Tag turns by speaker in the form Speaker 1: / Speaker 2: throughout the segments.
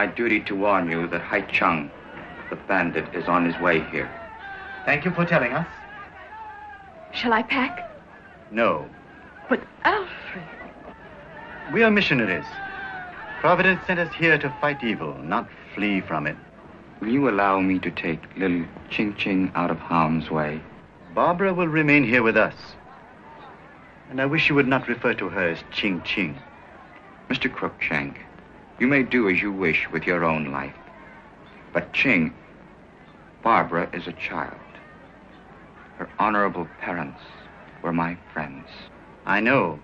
Speaker 1: my duty to warn you that Hai Chung, the bandit, is on his way here.
Speaker 2: Thank you for telling us.
Speaker 3: Shall I pack?
Speaker 2: No.
Speaker 3: But Alfred.
Speaker 2: We are missionaries. Providence sent us here to fight evil, not flee from it.
Speaker 1: Will you allow me to take little Ching Ching out of harm's way?
Speaker 2: Barbara will remain here with us. And I wish you would not refer to her as Ching Ching.
Speaker 1: Mr. Cruikshank, you may do as you wish with your own life. But Ching, Barbara is a child. Her honorable parents were my friends.
Speaker 2: I know.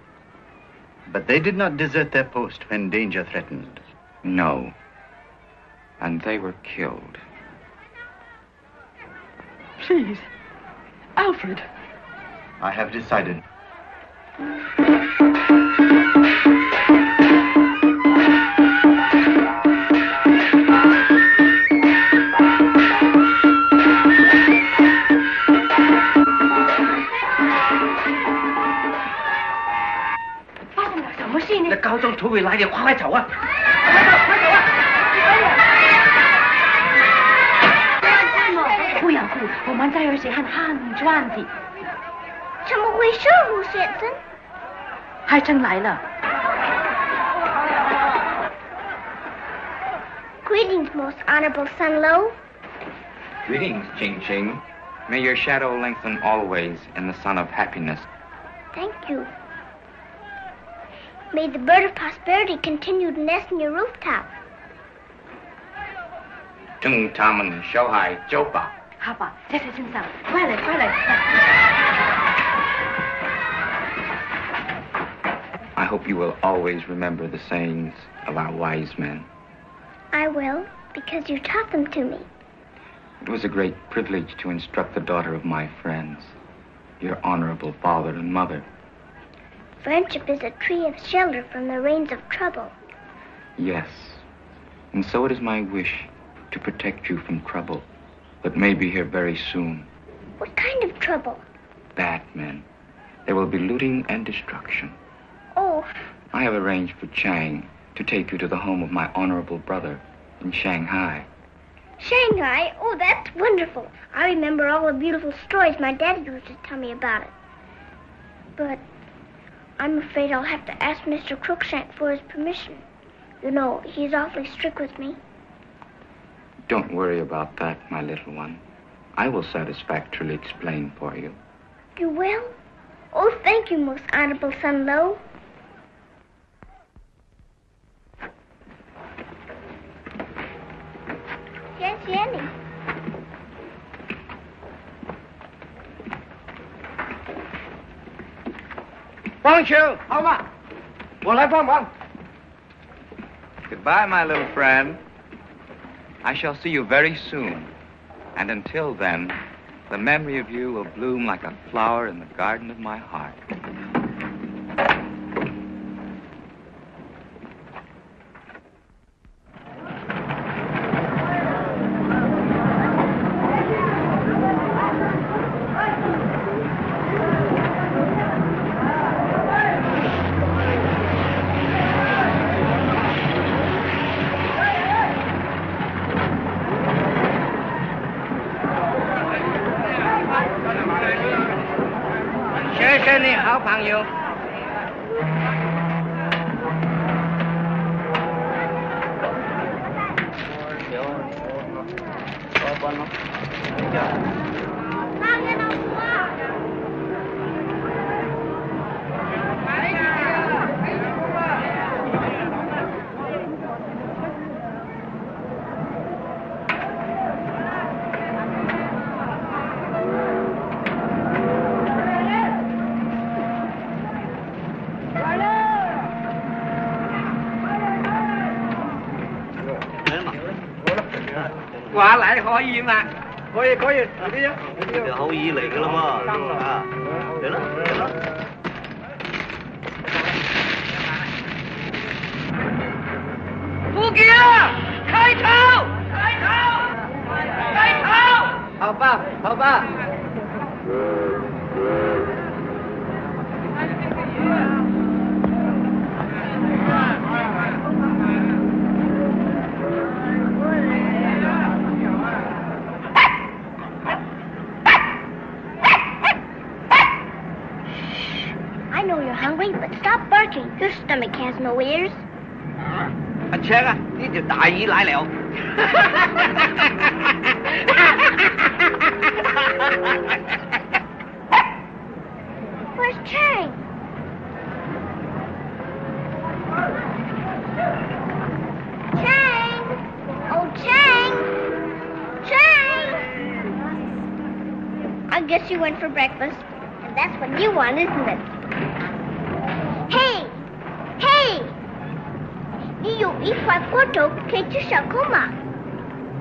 Speaker 2: But they did not desert their post when danger threatened.
Speaker 1: No. And they were killed.
Speaker 3: Please. Alfred.
Speaker 2: I have decided.
Speaker 4: 土匪来了，快快走啊！
Speaker 3: 不要哭，我们在儿是很很转的。
Speaker 5: 怎么回事，陆先生？
Speaker 3: 海珍来了。
Speaker 5: Greetings, most honorable Sun Lo.
Speaker 1: Greetings, Ching Ching. May your shadow lengthen always in the sun of happiness.
Speaker 5: Thank you. May the bird of prosperity continue to nest in your rooftop.
Speaker 3: Tung Taman Shohai Chopa. Hapa, this is in sound. Twilight.
Speaker 1: I hope you will always remember the sayings of our wise men.
Speaker 5: I will, because you taught them to me.
Speaker 1: It was a great privilege to instruct the daughter of my friends, your honorable father and mother.
Speaker 5: Friendship is a tree of shelter from the rains of trouble.
Speaker 1: Yes. And so it is my wish to protect you from trouble that may be here very soon.
Speaker 5: What kind of trouble?
Speaker 1: Bad men. There will be looting and destruction.
Speaker 5: Oh.
Speaker 1: I have arranged for Chang to take you to the home of my honorable brother in Shanghai.
Speaker 5: Shanghai? Oh, that's wonderful. I remember all the beautiful stories my daddy used to tell me about it. But I'm afraid I'll have to ask Mr. Cruikshank for his permission. You know, he's awfully strict with me.
Speaker 1: Don't worry about that, my little one. I will satisfactorily explain for you.
Speaker 5: You will? Oh, thank you, most honorable Sun Lo. Yes, Jenny.
Speaker 4: Won't you? How much? Well, I want
Speaker 1: Goodbye, my little friend. I shall see you very soon. And until then, the memory of you will bloom like a flower in the garden of my heart.
Speaker 6: 可以嘛？
Speaker 4: 可以可以，嚟啲啊！
Speaker 7: 呢條好意嚟噶啦嘛，啊，嚟啦嚟啦！
Speaker 6: 副警啊，開頭！開頭！開頭！
Speaker 4: 好吧好吧。
Speaker 5: no ears.
Speaker 8: 阿赤啊，呢条大鱼嚟了。
Speaker 5: Where's Chang? Chang! Oh, Chang! Chang! I guess you went for breakfast. And that's what you want, isn't it? 把锅肘给吃小狗吗？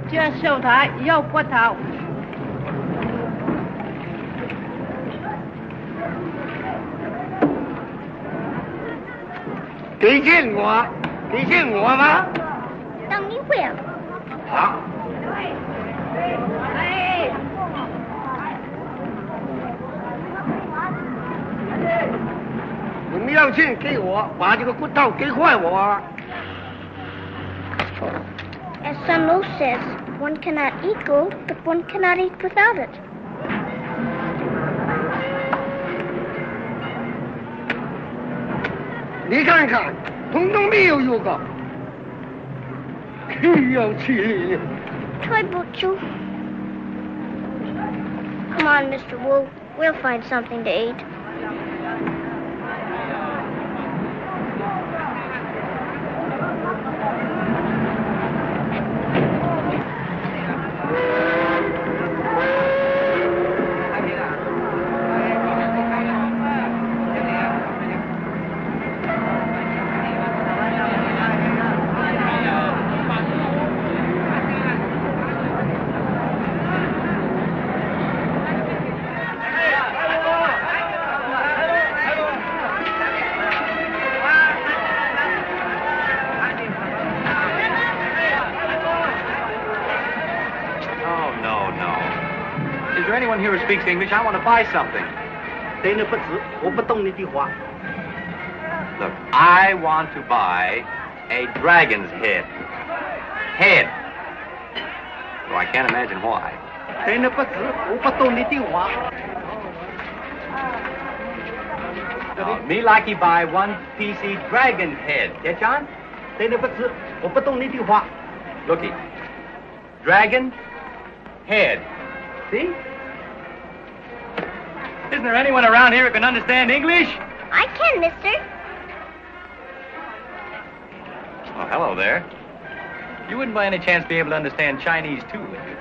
Speaker 9: 这手他要不到。
Speaker 10: 你见我？你见我吗？
Speaker 5: 当你会啊。
Speaker 10: 好。你们要钱给我，把这个骨头给坏我。
Speaker 5: Sun Lo says one cannot eat gold, but one cannot eat without it. Toy Butchu. Come on, Mr. Wu. We'll find something to eat.
Speaker 11: anyone here who speaks English? I want to buy something.
Speaker 7: 对你不知，我不懂你的话。
Speaker 11: Look, I want to buy a dragon's head. Head. Though I can't imagine why.
Speaker 7: 对你不知，我不懂你的话。
Speaker 11: Now, me like you buy one PC dragon's head. Get John?
Speaker 7: 对你不知，我不懂你的话。
Speaker 11: Looky. Dragon head. See? Isn't there anyone around here who can understand English?
Speaker 5: I can, mister.
Speaker 11: Oh, hello there. You wouldn't by any chance be able to understand Chinese, too, would you?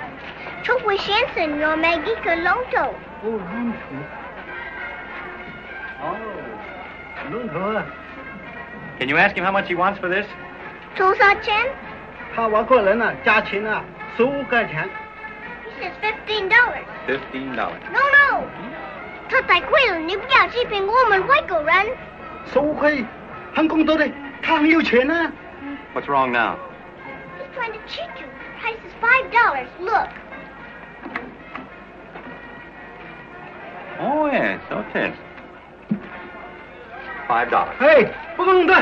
Speaker 5: Chukwe Shansen,
Speaker 7: no Maggie Kalonto. Oh, Hansen. Oh, Lunto.
Speaker 11: Can you ask him how much he wants for this?
Speaker 7: Tosa Chen?
Speaker 5: He says
Speaker 11: $15. $15?
Speaker 5: No, no. 这太贵了，你不要欺骗我们外国人。
Speaker 7: 十五块，很工作的，他很有钱啊。
Speaker 11: What's wrong now?
Speaker 5: He's trying to cheat you. Price is five dollars. Look.
Speaker 11: Oh, yes, so it is. Five dollars.
Speaker 7: 哎，不能的，十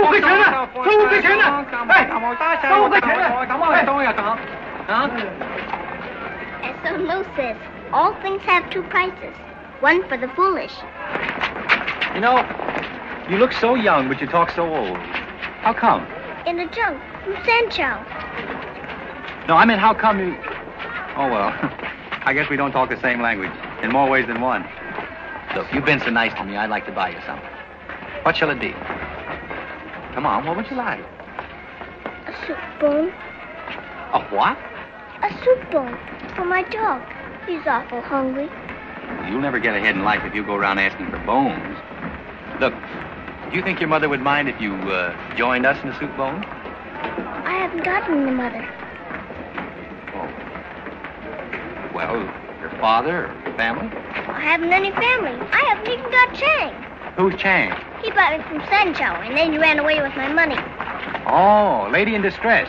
Speaker 7: 五块钱呢，十五块钱呢，哎，十五块钱呢，哎。
Speaker 5: As Sun Lu says, all things have two prices. One for the foolish.
Speaker 11: You know, you look so young, but you talk so old. How come?
Speaker 5: In the junk from Sanchow.
Speaker 11: No, I mean, how come you... Oh, well, I guess we don't talk the same language in more ways than one. Look, you've been so nice to me, I'd like to buy you something. What shall it be? Come on, what would you like?
Speaker 5: A soup bone.
Speaker 11: A what?
Speaker 5: A soup bone for my dog. He's awful hungry.
Speaker 11: You'll never get ahead in life if you go around asking for bones. Look, do you think your mother would mind if you uh, joined us in the soup bone?
Speaker 5: I haven't gotten any mother.
Speaker 11: Oh. Well, your father or your family?
Speaker 5: I haven't any family. I haven't even got Chang.
Speaker 11: Who's Chang?
Speaker 5: He bought me from Sanchow, and then he ran away with my money.
Speaker 11: Oh, lady in distress.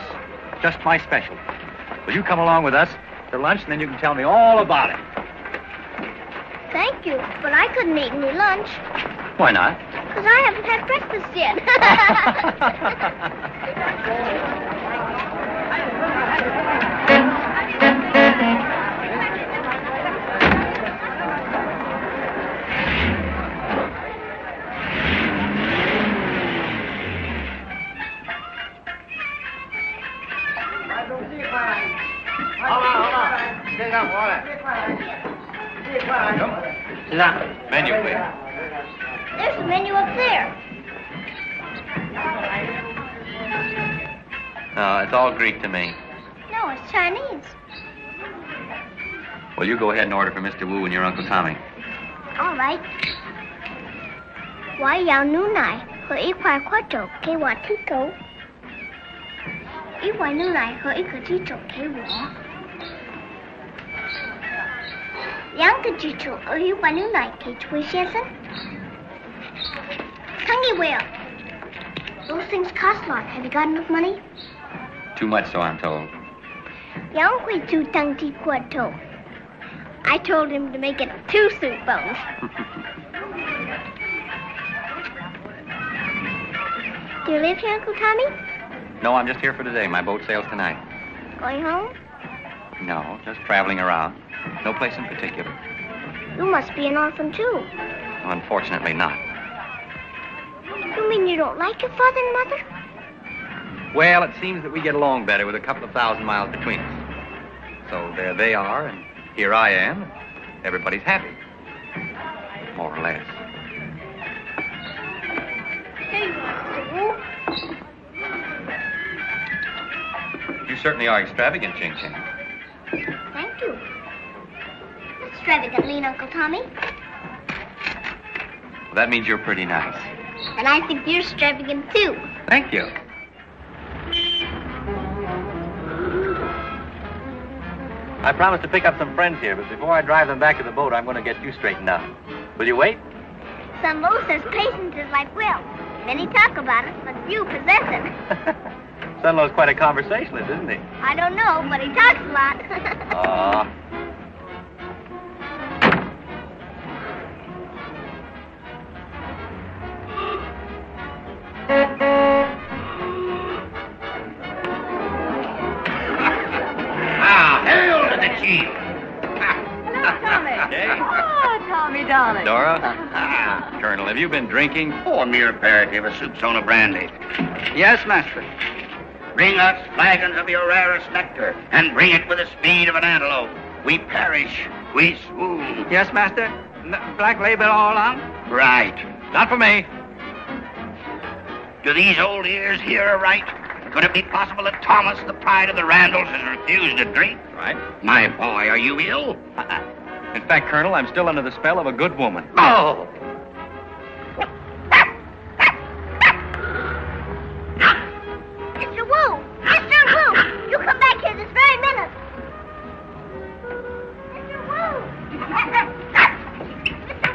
Speaker 11: Just my special. Will you come along with us to lunch, and then you can tell me all about it?
Speaker 5: Thank you, but I couldn't eat any lunch.
Speaker 11: Why not?
Speaker 5: Because I haven't had breakfast yet. Come on.
Speaker 10: Là.
Speaker 11: Menu, please.
Speaker 5: There's a menu up there.
Speaker 11: No, it's all Greek to me.
Speaker 5: No, it's Chinese.
Speaker 11: Well, you go ahead and order for Mr. Wu and your Uncle Tommy.
Speaker 5: All right. 我要牛奶和一块块粥给我提狗。一碗牛奶和一个鸡粥给我。 양끝지추 어유 빨리 나이키 주의시에선 Tangy Wheel. Those things cost a lot. Have you got enough money?
Speaker 11: Too much, so I'm told.
Speaker 5: Young Queen Two Tang Ti I told him to make it two soup bones. Do you live here, Uncle Tommy?
Speaker 11: No, I'm just here for today. My boat sails tonight.
Speaker 5: Going home?
Speaker 11: No, just traveling around. No place in particular.
Speaker 5: You must be an orphan, too.
Speaker 11: Unfortunately, not.
Speaker 5: You mean you don't like your father and mother?
Speaker 11: Well, it seems that we get along better with a couple of thousand miles between us. So there they are, and here I am. and Everybody's happy. More or less.
Speaker 5: You
Speaker 11: certainly are extravagant, Ching Ching.
Speaker 5: Thank you. Extravagantly, Uncle Tommy.
Speaker 11: Well, that means you're pretty nice.
Speaker 5: And I think you're extravagant, too.
Speaker 11: Thank you. I promised to pick up some friends here, but before I drive them back to the boat, I'm going to get you straightened out. Will you wait?
Speaker 5: Sun Lo says patience is like will. Many talk about it, but few possess it.
Speaker 11: Sun Lo's quite a conversationalist, isn't he?
Speaker 5: I don't know, but he talks a lot.
Speaker 11: Aw.
Speaker 8: Ah, hail to the chief.
Speaker 9: Tommy.
Speaker 11: Hey.
Speaker 9: Oh, Tommy, darling.
Speaker 11: Dora?
Speaker 8: Ah,
Speaker 11: Colonel, have you been drinking?
Speaker 8: Four mere aperitif, a soup's on a brandy.
Speaker 10: Yes, master.
Speaker 8: Bring us flagons of your rarest nectar, and bring it with the speed of an antelope. We perish, we swoon.
Speaker 10: Yes, master. N- black label all on?
Speaker 8: Right.
Speaker 11: Not for me.
Speaker 8: Do these old ears hear aright? Could it be possible that Thomas, the pride of the Randalls, has refused to drink?
Speaker 11: Right.
Speaker 8: My boy, are you ill?
Speaker 11: In fact, Colonel, I'm still under the spell of a good woman.
Speaker 8: Oh!
Speaker 5: Mr. Wu! Mr. Wu! You come back here this very minute! Mr. Wu! Mr.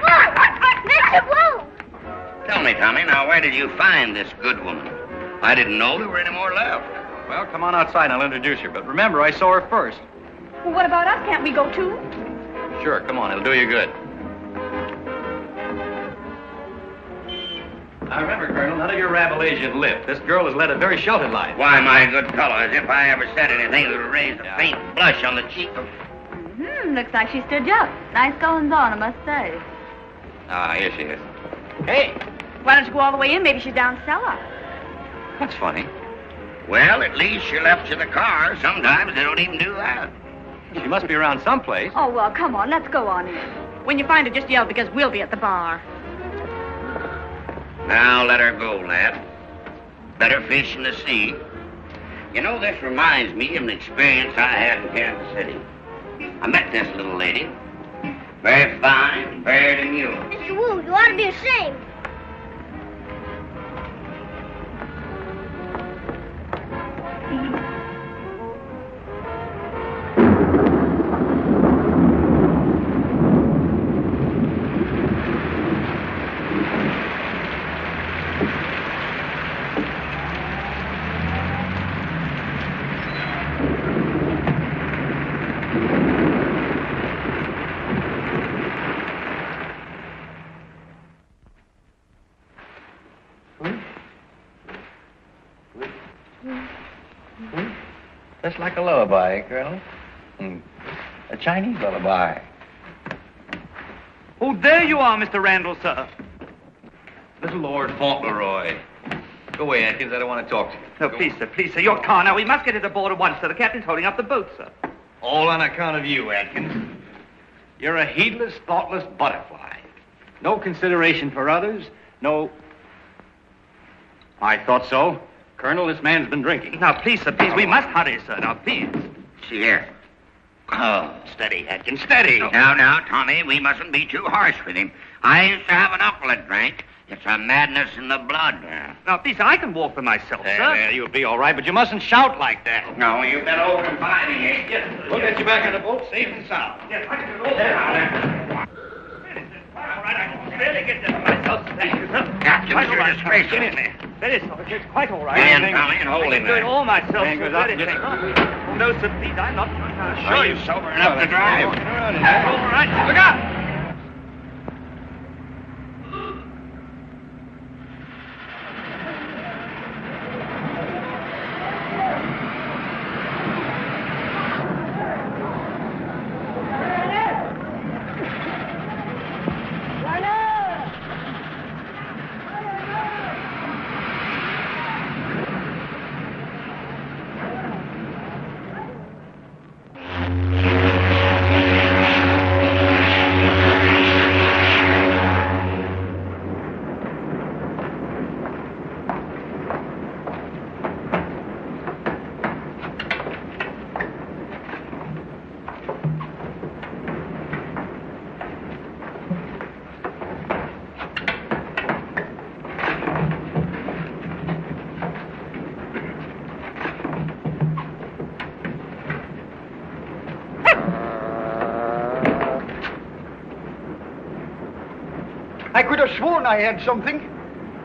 Speaker 5: Wu! Mr. Wu!
Speaker 8: Tell me, Tommy, now where did you find this good woman? I didn't know there were any more left.
Speaker 11: Well, come on outside and I'll introduce you. But remember, I saw her first.
Speaker 9: Well, what about us? Can't we go too?
Speaker 11: Sure, come on. It'll do you good. Now remember, Colonel, none of your Rabelaisian lip. This girl has led a very sheltered life.
Speaker 8: Why, my good fellow, as if I ever said anything that would raise a
Speaker 11: Yeah.
Speaker 8: faint blush on the cheek of...
Speaker 9: Hmm, looks like she stood you up. Nice goings on, I must say.
Speaker 11: Ah, here she is.
Speaker 9: Hey, why don't you go all the way in? Maybe she's down cellar.
Speaker 11: That's funny.
Speaker 8: Well, at least she left you the car. Sometimes they don't even do that.
Speaker 11: She must be around someplace.
Speaker 9: Oh, well, come on, let's go on in. When you find her, just yell because we'll be at the bar.
Speaker 8: Now let her go, lad. Better fish in the sea. You know, this reminds me of an experience I had in Kansas City. I met this little lady. Very fine, very demure.
Speaker 5: Mr. Wu, you ought to be ashamed.
Speaker 11: Like a lullaby, eh, Colonel? Hmm. A Chinese lullaby.
Speaker 10: Oh, there you are, Mr. Randall, sir.
Speaker 11: Little Lord Fauntleroy. Go away, Atkins. I don't want to talk to you.
Speaker 10: No,
Speaker 11: Go-
Speaker 10: please, sir, please, sir. Your car. Now, we must get it aboard at once, sir. The captain's holding up the boat, sir.
Speaker 11: All on account of you, Atkins. You're a heedless, thoughtless butterfly. No consideration for others, no. I thought so. Colonel, this man's been drinking.
Speaker 4: Now, please, sir, please, we must hurry, sir. Now, please.
Speaker 8: See here. Oh.
Speaker 4: Steady, Atkins, steady.
Speaker 8: Now, now, Tommy, we mustn't be too harsh with him. I used to have an uncle that drank. It's a madness in the blood.
Speaker 4: Now, please, I can walk for myself,
Speaker 11: There,
Speaker 4: sir.
Speaker 11: there, you'll be all right, but you mustn't shout like that.
Speaker 8: No, you've been over and by me, ain't you?
Speaker 11: We'll get you back in the boat safe and sound.
Speaker 4: Yes, I can go there. All right, I can barely get there myself. Thank you, sir.
Speaker 8: Captain,
Speaker 4: Quite
Speaker 8: you're
Speaker 4: all right,
Speaker 8: disgraceful.
Speaker 4: sir. Get in there. Steady. It's quite all right. Thank-
Speaker 8: Tommy, and hold
Speaker 4: I
Speaker 8: him
Speaker 4: can do it all myself,
Speaker 11: Fingers
Speaker 4: sir.
Speaker 11: up, just-
Speaker 4: Oh, no, sir, please, I'm not going to
Speaker 8: Are you
Speaker 4: you.
Speaker 8: sober enough to drive?
Speaker 4: All right, look out.
Speaker 10: Could have sworn I had something.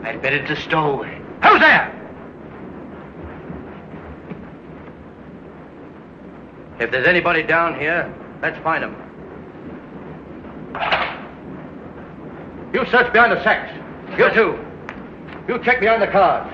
Speaker 4: I'd bet it's a stowaway.
Speaker 10: Who's there?
Speaker 11: If there's anybody down here, let's find him.
Speaker 10: You search behind the sacks. You too. You check behind the cars.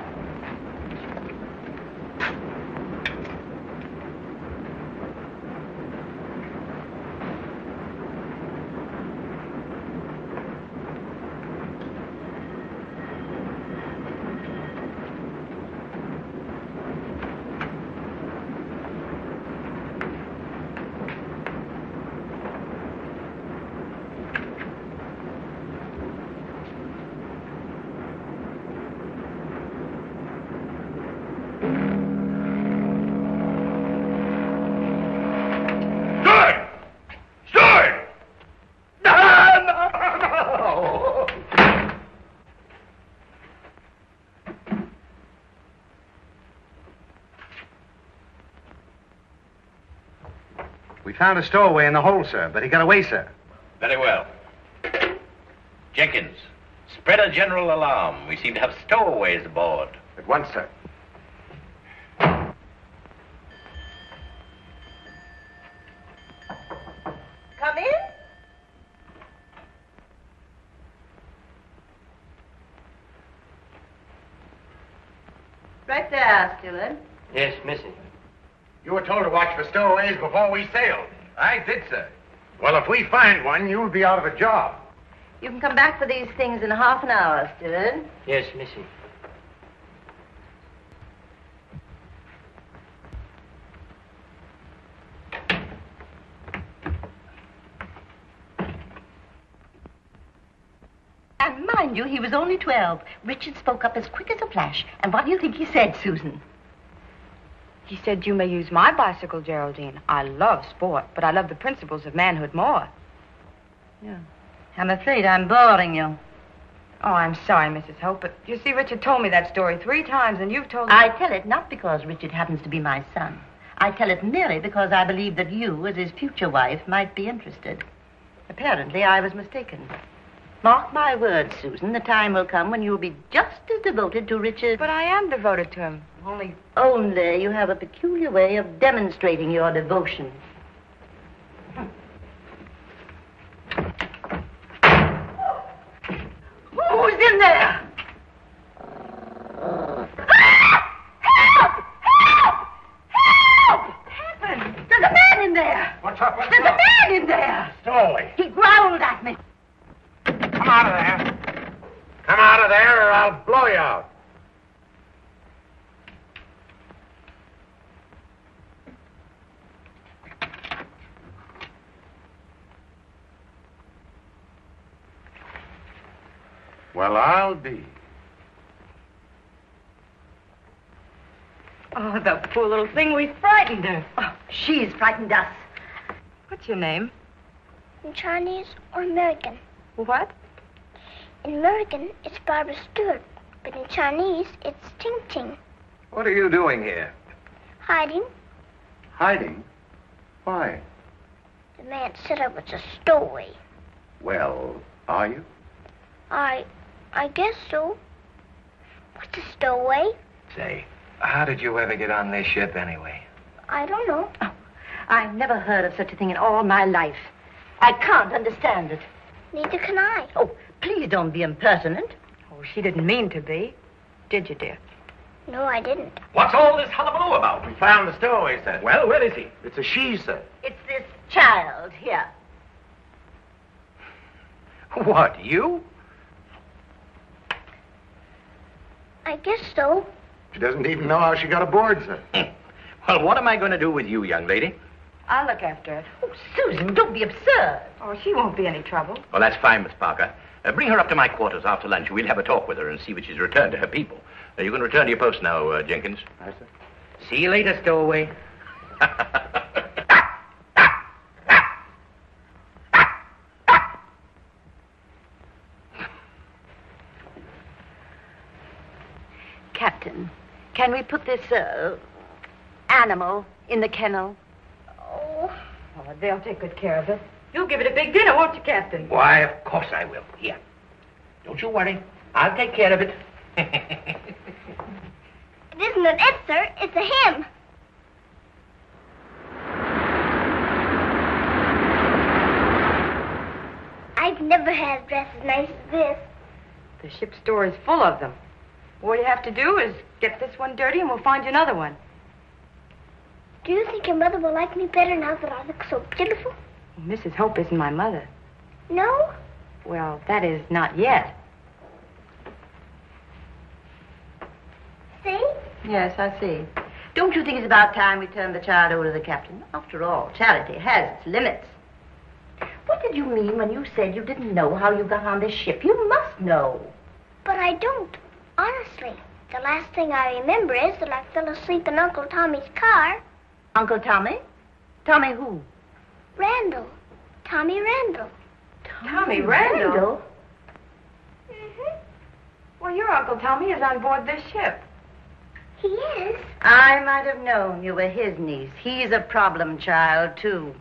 Speaker 10: Found a stowaway in the hold, sir, but he got away, sir.
Speaker 12: Very well. Jenkins, spread a general alarm. We seem to have stowaways aboard.
Speaker 10: At once, sir.
Speaker 9: Come in. Right there, Stillard.
Speaker 4: Yes, Missy.
Speaker 10: You were told to watch for stowaways before we sailed. I did, sir. Well, if we find one, you'll be out of a job.
Speaker 9: You can come back for these things in half an hour, Stillard.
Speaker 4: Yes, Missy.
Speaker 9: And mind you, he was only 12. Richard spoke up as quick as a flash. And what do you think he said, Susan?
Speaker 13: He said, You may use my bicycle, Geraldine. I love sport, but I love the principles of manhood more. Yeah.
Speaker 9: I'm afraid I'm boring you.
Speaker 13: Oh, I'm sorry, Mrs. Hope, but you see, Richard told me that story three times, and you've told
Speaker 9: I tell it not because Richard happens to be my son. I tell it merely because I believe that you, as his future wife, might be interested. Apparently, I was mistaken. Mark my words, Susan, the time will come when you'll be just as devoted to Richard.
Speaker 13: But I am devoted to him. Only
Speaker 9: Only you have a peculiar way of demonstrating your devotion. Who's in there? There's a man in there!
Speaker 10: What's up? What's
Speaker 9: There's a man in there!
Speaker 10: Stowaway.
Speaker 9: He growled at me.
Speaker 10: Come out of there. Come out of there or I'll blow you out.
Speaker 14: Well, I'll be.
Speaker 13: Oh, the poor little thing. We frightened her.
Speaker 9: Oh, she's frightened us.
Speaker 13: What's your name?
Speaker 5: Chinese or American?
Speaker 13: What?
Speaker 5: In American, it's Barbara Stewart. But in Chinese, it's Ting Ting.
Speaker 10: What are you doing here?
Speaker 5: Hiding.
Speaker 10: Hiding? Why?
Speaker 5: The man said I was a stowaway.
Speaker 10: Well, are you?
Speaker 5: I... I guess so. What's a stowaway?
Speaker 10: Say, how did you ever get on this ship anyway?
Speaker 5: I don't know.
Speaker 9: Oh, I never heard of such a thing in all my life. I can't understand it.
Speaker 5: Neither can I.
Speaker 9: Oh, please don't be impertinent.
Speaker 13: Oh, she didn't mean to be. Did you, dear?
Speaker 5: No, I didn't.
Speaker 12: What's all this hullabaloo about?
Speaker 14: We found the stowaway, sir.
Speaker 12: Well, where is he?
Speaker 14: It's a she, sir.
Speaker 9: It's this child here.
Speaker 10: What, you?
Speaker 5: I guess so.
Speaker 14: She doesn't even know how she got aboard, sir. Hmm.
Speaker 12: Well, what am I going to do with you, young lady?
Speaker 13: I'll look after it.
Speaker 9: Oh, Susan, don't be absurd.
Speaker 13: Oh, she won't be any trouble.
Speaker 12: Well, that's fine, Miss Parker. Uh, bring her up to my quarters after lunch. We'll have a talk with her and see if she's returned to her people. Uh, you can return to your post now, uh, Jenkins.
Speaker 14: Aye, sir.
Speaker 12: See you later, stowaway.
Speaker 9: Captain, can we put this uh, animal in the kennel?
Speaker 5: Oh,
Speaker 13: Oh, they'll take good care of it. You'll give it a big dinner, won't you, Captain?
Speaker 12: Why, of course I will. Here. Don't you worry. I'll take care of it.
Speaker 5: it isn't an it, sir. It's a him. I've never had a dress as nice as this.
Speaker 13: The ship store is full of them. All you have to do is get this one dirty and we'll find you another one.
Speaker 5: Do you think your mother will like me better now that I look so beautiful?
Speaker 13: Mrs. Hope isn't my mother.
Speaker 5: No?
Speaker 13: Well, that is not yet.
Speaker 5: See?
Speaker 9: Yes, I see. Don't you think it's about time we turned the child over to the captain? After all, charity has its limits. What did you mean when you said you didn't know how you got on this ship? You must know.
Speaker 5: But I don't. Honestly. The last thing I remember is that I fell asleep in Uncle Tommy's car.
Speaker 9: Uncle Tommy? Tommy who?
Speaker 5: Randall. Tommy Randall.
Speaker 13: Tommy Randall?
Speaker 5: Mm-hmm.
Speaker 13: Well, your Uncle Tommy is on board this ship.
Speaker 5: He is.
Speaker 9: I might have known you were his niece. He's a problem child, too.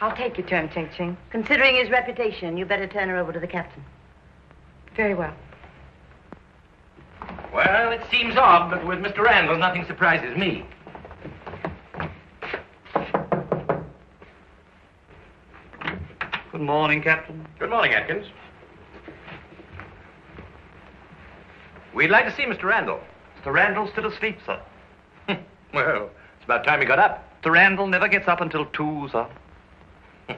Speaker 13: I'll take your turn, Ting Ching.
Speaker 9: Considering his reputation, you better turn her over to the captain.
Speaker 13: Very well.
Speaker 12: well, it seems odd, but with Mr. Randall, nothing surprises me.
Speaker 4: Good morning, Captain.
Speaker 12: Good morning, Atkins. We'd like to see Mr. Randall.
Speaker 4: Mr. Randall's still asleep, sir.
Speaker 12: Well, it's about time he got up.
Speaker 4: Mr. Randall never gets up until two, sir.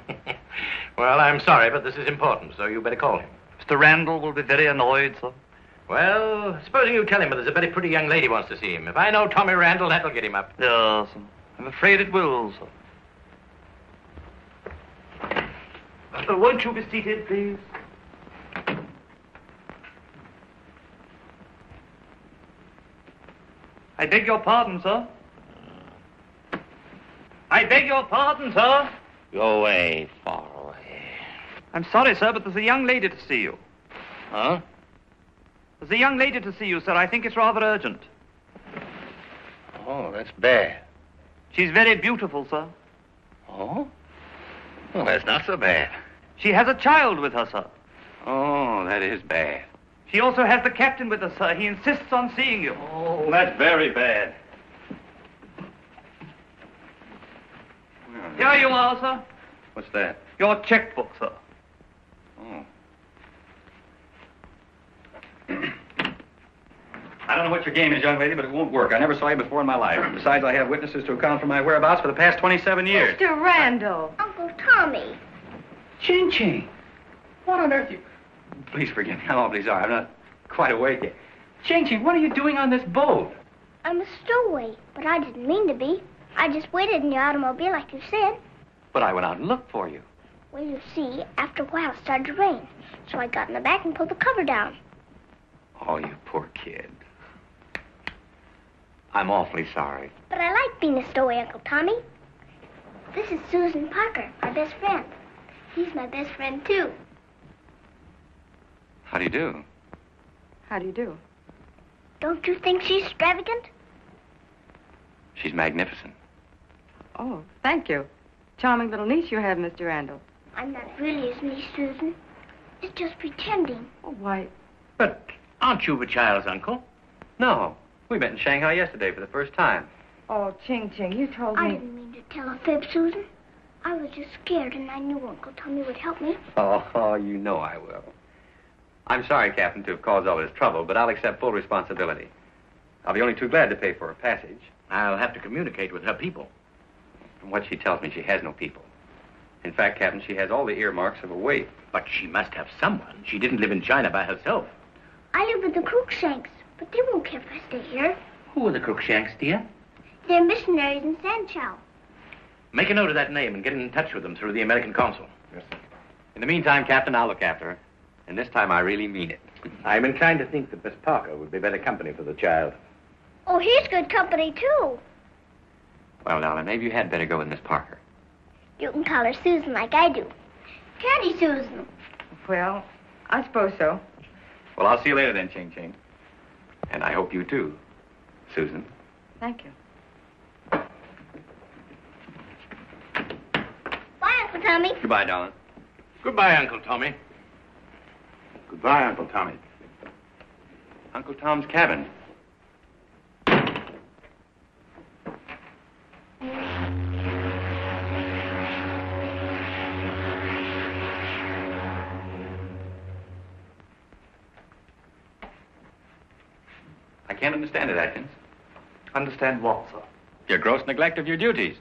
Speaker 12: well, I'm sorry, but this is important, so you better call him.
Speaker 4: Mr. Randall will be very annoyed, sir.
Speaker 12: Well, supposing you tell him that there's a very pretty young lady wants to see him. If I know Tommy Randall, that'll get him up.
Speaker 4: Yes, sir. I'm afraid it will, sir. Uh, won't you be seated, please? I beg your pardon, sir. I beg your pardon, sir.
Speaker 15: Go away, far away.
Speaker 4: I'm sorry, sir, but there's a young lady to see you.
Speaker 15: Huh?
Speaker 4: There's a young lady to see you, sir. I think it's rather urgent.
Speaker 15: Oh, that's bad.
Speaker 4: She's very beautiful, sir.
Speaker 15: Oh? Well, that's not so bad.
Speaker 4: She has a child with her, sir.
Speaker 15: Oh, that is bad.
Speaker 4: She also has the captain with her, sir. He insists on seeing you.
Speaker 15: Oh, that's very bad.
Speaker 4: Here you are, sir.
Speaker 15: What's that?
Speaker 4: Your checkbook, sir.
Speaker 15: Oh.
Speaker 11: I don't know what your game is, young lady, but it won't work. I never saw you before in my life. Besides, I have witnesses to account for my whereabouts for the past 27 years.
Speaker 13: Mr. Randall.
Speaker 5: Uncle Tommy.
Speaker 11: Ching Ching. What on earth you... Please forgive me. I'm awfully sorry. I'm not quite awake yet. Ching Ching, what are you doing on this boat?
Speaker 5: I'm a stowaway, but I didn't mean to be. I just waited in your automobile like you said.
Speaker 11: But I went out and looked for you.
Speaker 5: Well, you see, after a while it started to rain. So I got in the back and pulled the cover down.
Speaker 11: Oh, you poor kid. I'm awfully sorry.
Speaker 5: But I like being a stowaway, Uncle Tommy. This is Susan Parker, my best friend. He's my best friend, too.
Speaker 11: How do you do?
Speaker 13: How do you do?
Speaker 5: Don't you think she's extravagant?
Speaker 11: She's magnificent.
Speaker 13: Oh, thank you. Charming little niece you have, Mr. Randall.
Speaker 5: I'm not really his niece, Susan. It's just pretending.
Speaker 13: Oh, why?
Speaker 12: But aren't you the child's uncle?
Speaker 11: No. We met in Shanghai yesterday for the first time.
Speaker 13: Oh, Ching Ching, you told me...
Speaker 5: I didn't mean to tell a fib, Susan. I was just scared, and I knew Uncle Tommy would help me.
Speaker 11: Oh, oh, you know I will. I'm sorry, Captain, to have caused all this trouble, but I'll accept full responsibility. I'll be only too glad to pay for her passage.
Speaker 12: I'll have to communicate with her people.
Speaker 11: From what she tells me, she has no people. In fact, Captain, she has all the earmarks of a waif.
Speaker 12: But she must have someone. She didn't live in China by herself.
Speaker 5: I live with the Cruikshanks, but they won't care if I stay here.
Speaker 12: Who are the Cruikshanks, dear?
Speaker 5: They're missionaries in Sanchow.
Speaker 12: Make a note of that name and get in touch with them through the American consul. Yes.
Speaker 11: In the meantime, Captain, I'll look after her. And this time I really mean it.
Speaker 12: I'm inclined to think that Miss Parker would be better company for the child.
Speaker 5: Oh, he's good company, too.
Speaker 11: Well, darling, maybe you had better go with Miss Parker.
Speaker 5: You can call her Susan like I do. Candy Susan.
Speaker 13: Well, I suppose so.
Speaker 11: Well, I'll see you later then, Ching Ching. And I hope you too, Susan.
Speaker 13: Thank you.
Speaker 5: Bye, Uncle Tommy.
Speaker 11: Goodbye, darling.
Speaker 12: Goodbye, Uncle Tommy.
Speaker 16: Goodbye, Uncle Tommy.
Speaker 11: Uncle Tom's cabin. I can't understand it, Atkins.
Speaker 4: Understand what, sir?
Speaker 11: Your gross neglect of your duties.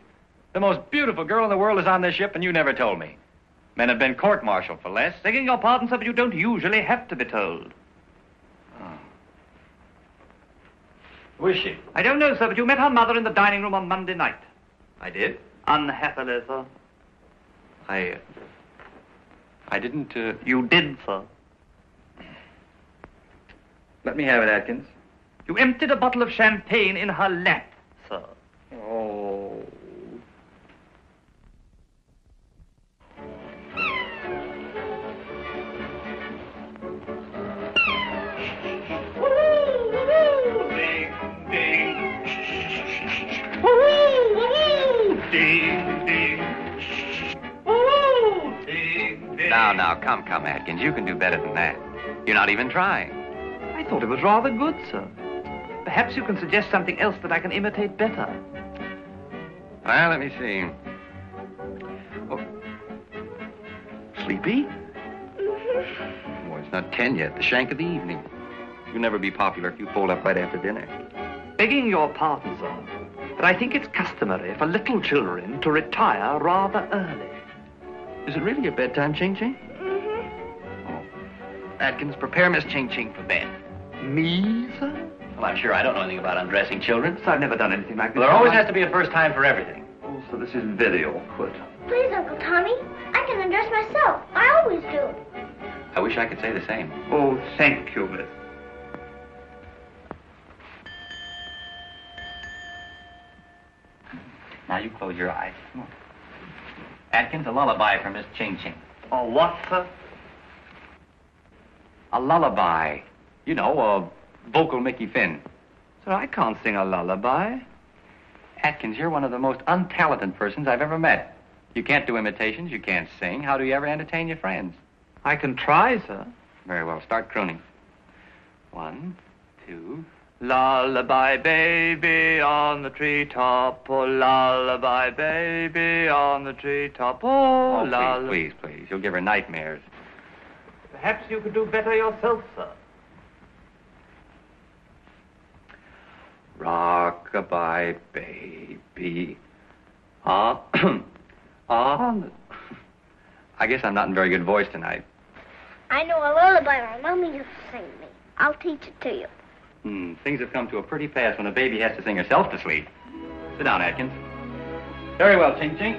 Speaker 11: The most beautiful girl in the world is on this ship, and you never told me. Men have been court-martialed for less.
Speaker 4: Begging your pardon, sir, but you don't usually have to be told. Oh.
Speaker 11: Who is she?
Speaker 4: I don't know, sir, but you met her mother in the dining room on Monday night.
Speaker 11: I did.
Speaker 4: Unhappily, sir.
Speaker 11: I. Uh, I didn't. Uh...
Speaker 4: You did, sir.
Speaker 11: Let me have it, Atkins.
Speaker 4: You emptied a bottle of champagne in her lap, sir.
Speaker 11: Oh. Now, now, come, come, Atkins. You can do better than that. You're not even trying.
Speaker 4: I thought it was rather good, sir. Perhaps you can suggest something else that I can imitate better.
Speaker 11: Well, let me see. Oh. Sleepy? Oh, it's not ten yet. The shank of the evening. You'll never be popular if you fold up right after dinner.
Speaker 4: Begging your pardon, sir, but I think it's customary for little children to retire rather early.
Speaker 11: Is it really your bedtime, Ching Ching? Mm-hmm. Oh. Atkins, prepare Miss Ching Ching for bed.
Speaker 4: Me, sir?
Speaker 11: Well, I'm sure I don't know anything about undressing children.
Speaker 4: So I've never done anything like this.
Speaker 11: Well, there always has to be a first time for everything.
Speaker 4: Oh, so this is very awkward.
Speaker 5: Please, Uncle Tommy. I can undress myself. I always do.
Speaker 11: I wish I could say the same.
Speaker 4: Oh, thank you, miss.
Speaker 11: Now you close your eyes. Atkins, a lullaby for Miss Ching Ching.
Speaker 4: Oh, what, sir?
Speaker 11: A lullaby. You know, a vocal Mickey Finn.
Speaker 4: Sir, I can't sing a lullaby.
Speaker 11: Atkins, you're one of the most untalented persons I've ever met. You can't do imitations, you can't sing. How do you ever entertain your friends?
Speaker 4: I can try, sir.
Speaker 11: Very well, start crooning. One, two.
Speaker 4: Lullaby baby on the treetop, oh lullaby baby on the treetop, oh,
Speaker 11: Oh,
Speaker 4: lullaby.
Speaker 11: please, please, please. You'll give her nightmares.
Speaker 4: Perhaps you could do better yourself, sir.
Speaker 11: Rockabye, baby. Ah, ah. I guess I'm not in very good voice tonight.
Speaker 5: I know a lullaby my mommy used to sing me. I'll teach it to you.
Speaker 11: Hmm, things have come to a pretty pass when a baby has to sing herself to sleep. Sit down, Atkins. Very well, Ching Ching.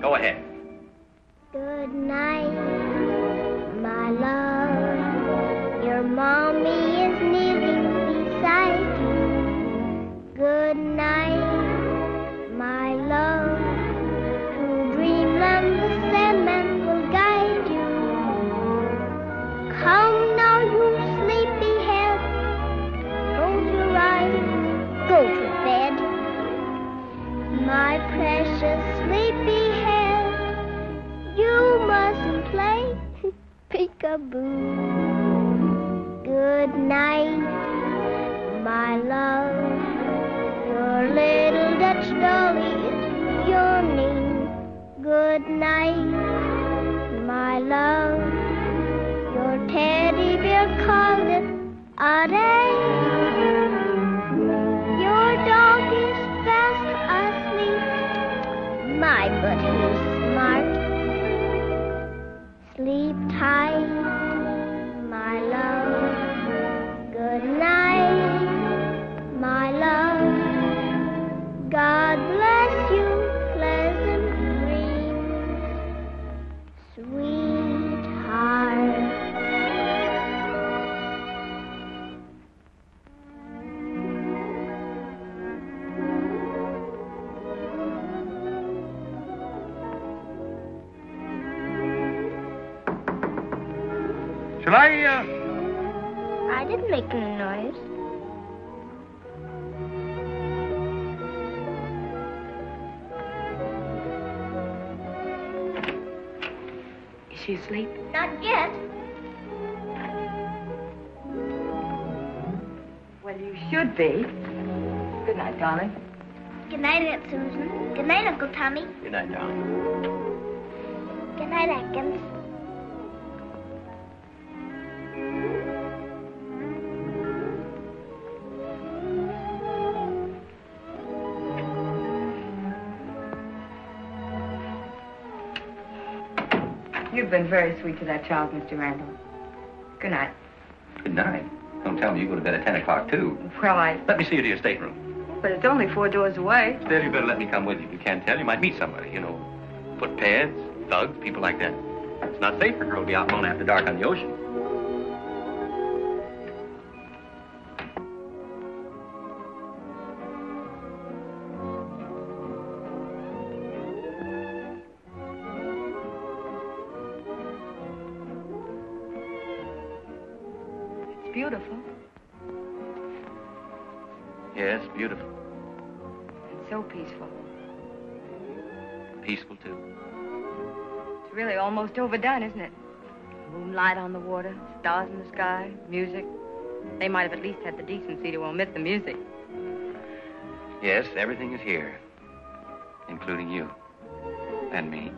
Speaker 11: Go ahead.
Speaker 5: Good night, my love. Your mommy is kneeling beside you. Good night, peekaboo. Good night, my love. Your little Dutch dolly is yawning. Good night, my love. Your teddy bear called it a day. Your dog is fast asleep. My, but he's smart. Sleep tight,
Speaker 11: Shall I, uh...
Speaker 5: I didn't make any noise.
Speaker 13: Is she asleep?
Speaker 5: Not yet.
Speaker 13: Well, you should be. Good night, darling.
Speaker 5: Good night, Aunt Susan. Good night, Uncle Tommy.
Speaker 12: Good night, darling.
Speaker 5: Good night, Atkins.
Speaker 13: You've been very sweet to that child, Mr. Randall. Good night.
Speaker 11: Good night. Don't tell me you go to bed at 10 o'clock, too.
Speaker 13: Well, I...
Speaker 11: Let me see you to your stateroom.
Speaker 13: But it's only four doors away.
Speaker 11: Still, you better let me come with you. If you can't tell, you might meet somebody, you know. Footpads, thugs, people like that. It's not safe for a girl to be out alone after dark on the ocean.
Speaker 13: Overdone, isn't it? Moonlight on the water, stars in the sky, music. They might have at least had the decency to omit the music.
Speaker 11: Yes, everything is here. Including you. And me.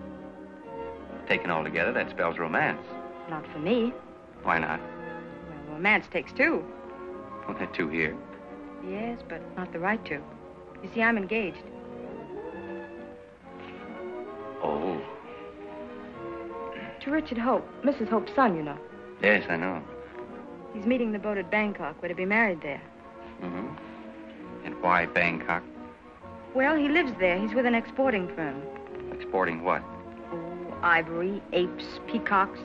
Speaker 11: Taken all together, that spells romance.
Speaker 13: Not for me.
Speaker 11: Why not?
Speaker 13: Well, romance takes two.
Speaker 11: Well, there are two here.
Speaker 13: Yes, but not the right two. You see, I'm engaged. To Richard Hope, Mrs. Hope's son, you know.
Speaker 11: Yes, I know.
Speaker 13: He's meeting the boat at Bangkok. We're to be married there.
Speaker 11: Mm-hmm. And why Bangkok?
Speaker 13: Well, he lives there. He's with an exporting firm.
Speaker 11: Exporting what?
Speaker 13: Oh, ivory, apes, peacocks,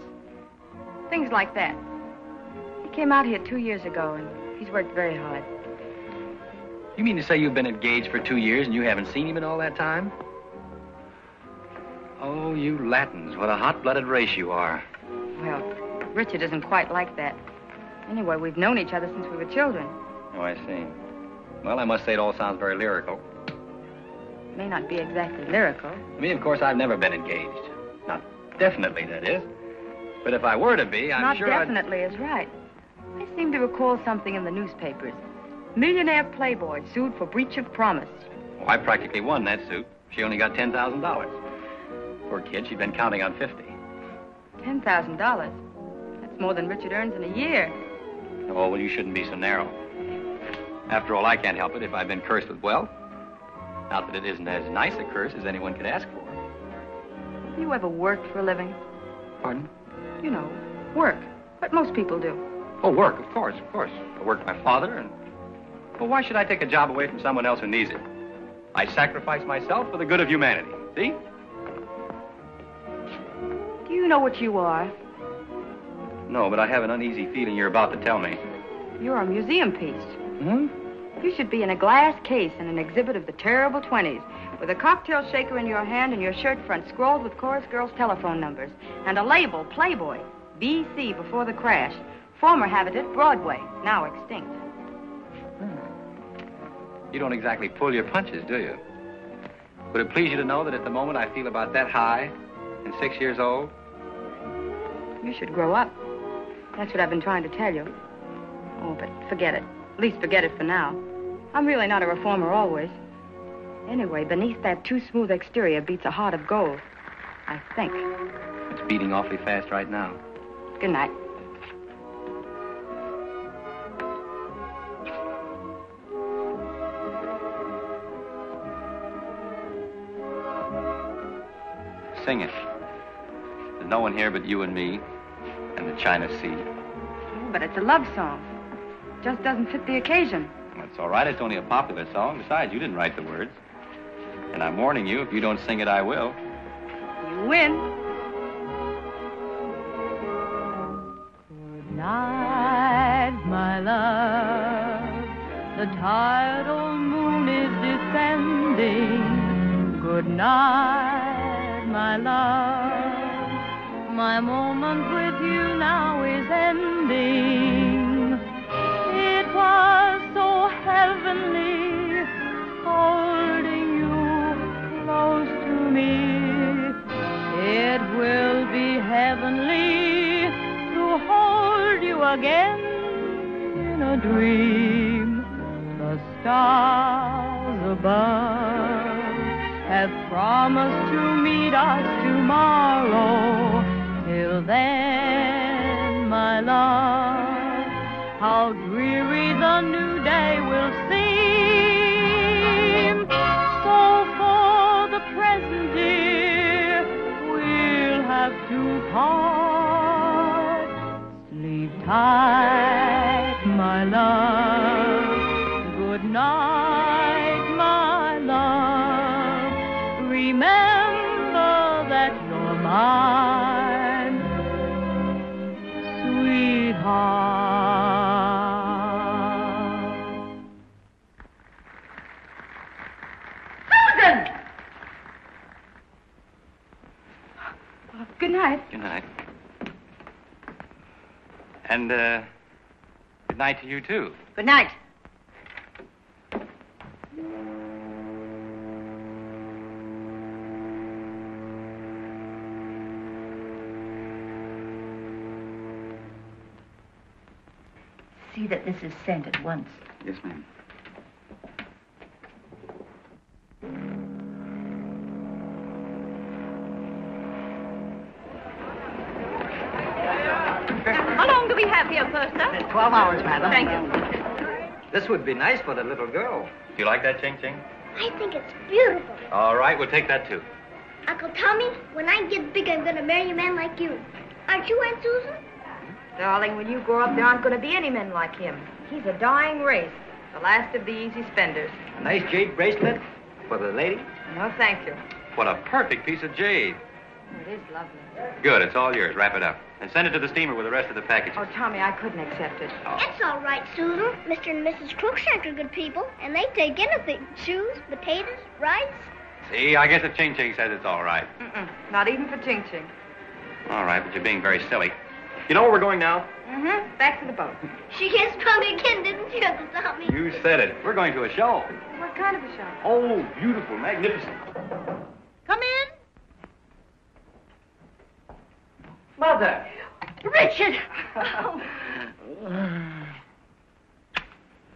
Speaker 13: things like that. He came out here two years ago, and he's worked very hard.
Speaker 11: You mean to say you've been engaged for two years and you haven't seen him in all that time? Oh, you Latins, what a hot-blooded race you are.
Speaker 13: Well, Richard isn't quite like that. Anyway, we've known each other since we were children.
Speaker 11: Oh, I see. Well, I must say it all sounds very lyrical.
Speaker 13: It may not be exactly lyrical.
Speaker 11: Me, of course, I've never been engaged. Not definitely, that is. But if I were to be, I'm
Speaker 13: not
Speaker 11: sure I'd-
Speaker 13: definitely is right. I seem to recall something in the newspapers. Millionaire playboy sued for breach of promise.
Speaker 11: Oh, I practically won that suit. She only got $10,000. Poor kid, she'd been counting on 50.
Speaker 13: Ten thousand dollars. That's more than Richard earns in a year.
Speaker 11: Oh, well, you shouldn't be so narrow. After all, I can't help it if I've been cursed with wealth. Not that it isn't as nice a curse as anyone could ask for.
Speaker 13: Have You ever worked for a living?
Speaker 11: Pardon?
Speaker 13: You know, work. What most people do.
Speaker 11: Oh, work, of course, of course. I worked my father, and... Well, why should I take a job away from someone else who needs it? I sacrifice myself for the good of humanity. See?
Speaker 13: You know what you are?
Speaker 11: No, but I have an uneasy feeling you're about to tell me.
Speaker 13: You're a museum piece.
Speaker 11: Hmm?
Speaker 13: You should be in a glass case in an exhibit of the terrible 20s, with a cocktail shaker in your hand and your shirt front scrawled with chorus girls' telephone numbers, and a label, Playboy, BC before the crash. Former habitat, Broadway, now extinct. Hmm.
Speaker 11: You don't exactly pull your punches, do you? Would it please you to know that at the moment I feel about that high and six years old?
Speaker 13: You should grow up. That's what I've been trying to tell you. Oh, but forget it. At least forget it for now. I'm really not a reformer always. Anyway, beneath that too smooth exterior beats a heart of gold. I think.
Speaker 11: It's beating awfully fast right now.
Speaker 13: Good night.
Speaker 11: Sing it. There's no one here but you and me and the China Sea.
Speaker 13: Oh, But it's a love song. It Just doesn't fit the occasion.
Speaker 11: That's all right. It's only a popular song. Besides, you didn't write the words. And I'm warning you, if you don't sing it, I will.
Speaker 13: You win.
Speaker 17: Good night, my love. The tired old moon is descending. Good night, my love. My moment with you now is ending. It was so heavenly holding you close to me. It will be heavenly to hold you again in a dream. The stars above have promised to meet us tomorrow. Then, my love, how dreary the new day will seem. So for the present, dear, we'll have to part. Sleep tight, my love. Good night.
Speaker 11: And, uh, good night to you, too.
Speaker 9: Good night. See that this is sent at once.
Speaker 11: Yes, ma'am.
Speaker 18: 12 hours, madam.
Speaker 13: Thank you.
Speaker 18: This would be nice for the little girl.
Speaker 11: Do you like that, Ching Ching?
Speaker 5: I think it's beautiful.
Speaker 11: All right, we'll take that too.
Speaker 5: Uncle Tommy, when I get big, I'm going to marry a man like you. Aren't you, Aunt Susan?
Speaker 13: Darling, when you grow up, there aren't going to be any men like him. He's a dying race, the last of the easy spenders.
Speaker 18: A nice jade bracelet for the lady?
Speaker 13: No, thank you.
Speaker 11: What a perfect piece of jade.
Speaker 13: It is lovely.
Speaker 11: Good, it's all yours. Wrap it up. And send it to the steamer with the rest of the package.
Speaker 13: Oh, Tommy, I couldn't accept it.
Speaker 5: It's all right, Susan. Mr. and Mrs. Cruikshank are good people, and they take anything. Shoes, potatoes, rice.
Speaker 11: See, I guess if Ching Ching says it's all right.
Speaker 13: Mm-mm. Not even for Ching Ching.
Speaker 11: All right, but you're being very silly. You know where we're going now?
Speaker 13: Mm-hmm. Back to the boat.
Speaker 5: She gets drunk again, didn't she, Uncle Tommy?
Speaker 11: You said it. We're going to a show.
Speaker 13: What kind of a show?
Speaker 11: Oh, beautiful, magnificent.
Speaker 9: Come in.
Speaker 18: Mother!
Speaker 9: Richard!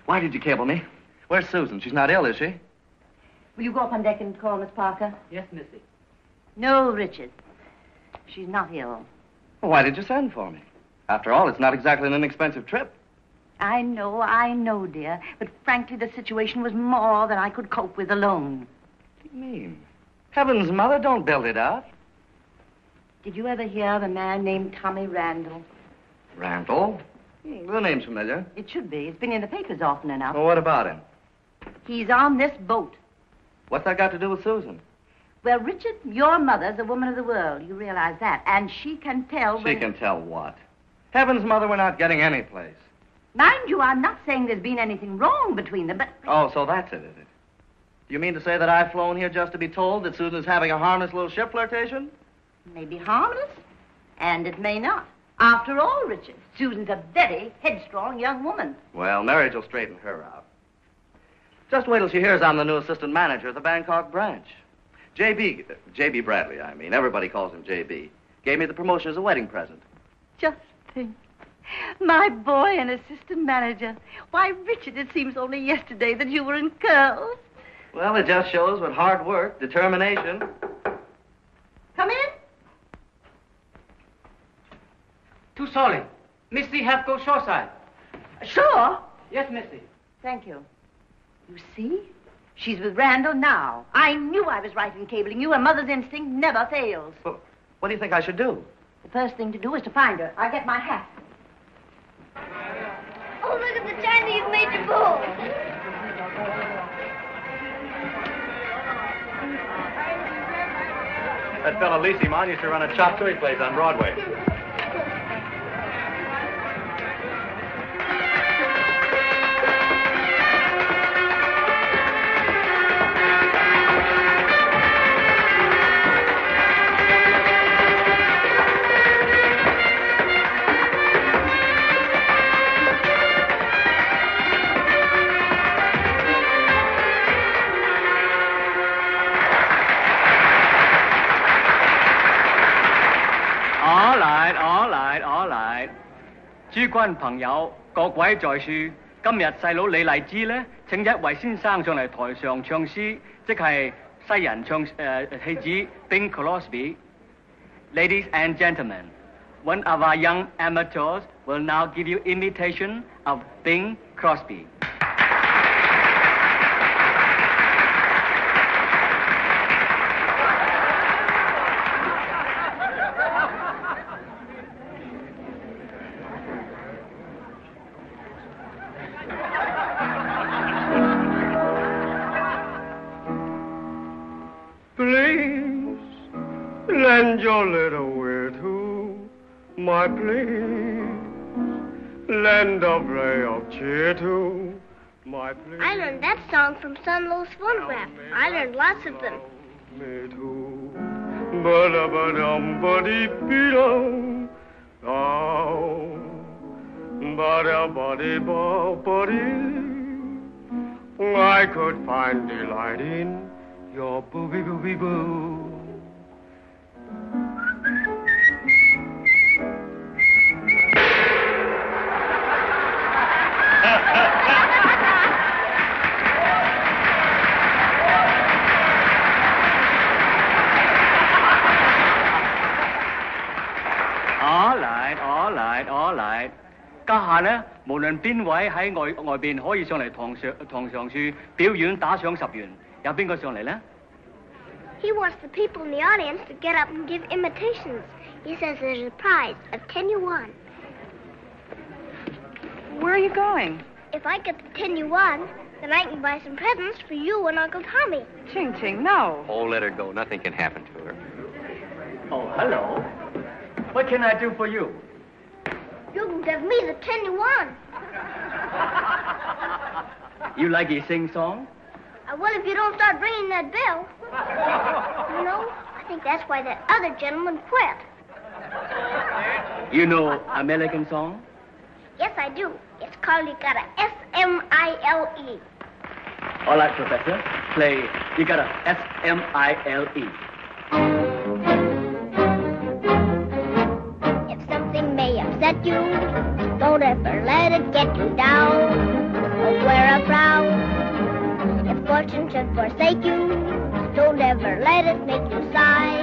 Speaker 19: Why did you cable me? Where's Susan? She's not ill, is she?
Speaker 9: Will you go up on deck and call Miss Parker?
Speaker 18: Yes, Missy.
Speaker 9: No, Richard. She's not ill.
Speaker 19: Well, why did you send for me? After all, it's not exactly an inexpensive trip.
Speaker 9: I know, I know, dear. But frankly, the situation was more than I could cope with alone.
Speaker 19: What do you mean? Heavens, Mother, don't build it up.
Speaker 9: Did you ever hear of a man named Tommy Randall?
Speaker 19: Randall? Hmm, the name's familiar.
Speaker 9: It should be. It's been in the papers often enough.
Speaker 19: Well, what about him?
Speaker 9: He's on this boat.
Speaker 19: What's that got to do with Susan?
Speaker 9: Well, Richard, your mother's a woman of the world. You realize that. And she can tell
Speaker 19: She
Speaker 9: when...
Speaker 19: can tell what?
Speaker 20: Heavens, Mother, we're not getting any place.
Speaker 9: Mind you, I'm not saying there's been anything wrong between them, but
Speaker 20: Oh, so that's it, is it? Do you mean to say that I've flown here just to be told that Susan's having a harmless little ship flirtation?
Speaker 9: It may be harmless, and it may not. After all, Richard, Susan's a very headstrong young woman.
Speaker 20: Well, marriage will straighten her out. Just wait till she hears I'm the new assistant manager of the Bangkok branch. J.B., J.B. Bradley, I mean. Everybody calls him J.B. Gave me the promotion as a wedding present.
Speaker 9: Just think. My boy, an assistant manager. Why, Richard, it seems only yesterday that you were in curls.
Speaker 20: Well, it just shows what hard work, determination.
Speaker 9: Come in.
Speaker 21: Too sorry. Missy have go shoreside.
Speaker 9: Sure.
Speaker 21: Yes, Missy.
Speaker 9: Thank you. You see? She's with Randall now. I knew I was right in cabling you. A mother's instinct never fails.
Speaker 20: Well, What do you think I should do?
Speaker 9: The first thing to do is to find her. I'll get my hat.
Speaker 5: Oh, look at the Chinese Major Bull.
Speaker 11: That fellow Lisi Mon used to run a chop suey place on Broadway.
Speaker 21: 諸君朋友，各位在書，今日細佬李麗芝咧，請一位先生上嚟台上唱詩，即係西人唱誒、呃、子 Bing Crosby。Ladies and gentlemen, one of our young amateurs will now give you imitation of Bing Crosby.
Speaker 22: My plea. Lend a ray of cheer to my plea.
Speaker 5: I learned that song from Sun Lo's phonograph. I learned lots of them.
Speaker 22: Me too. Oh. I could find delight in your booby booby boo.
Speaker 21: 无论边位喺外外边可以上嚟堂上堂上处表演打赏十元，有边个上嚟呢？
Speaker 5: He wants the people in the audience to get up and give imitations. He says there's a prize of 10 yuan.
Speaker 13: Where are you going?
Speaker 5: If I get the 10 yuan, then I can buy some presents for you and Uncle Tommy.
Speaker 13: Ching Ching, no.
Speaker 12: Oh, let her go. Nothing can happen to her.
Speaker 21: Oh, hello. What can I do for you?
Speaker 5: Give me the 10 yuan.
Speaker 21: You like a sing song?
Speaker 5: Uh, well, if you don't start ringing that bell. You know, I think that's why that other gentleman quit.
Speaker 21: You know American song?
Speaker 5: Yes, I do. It's called You Got a S-M-I-L-E.
Speaker 21: All right, Professor. Play You Got a S-M-I-L-E.
Speaker 5: If upset you, don't ever let it get you down or wear a frown. If fortune should forsake you, don't ever let it make you sigh.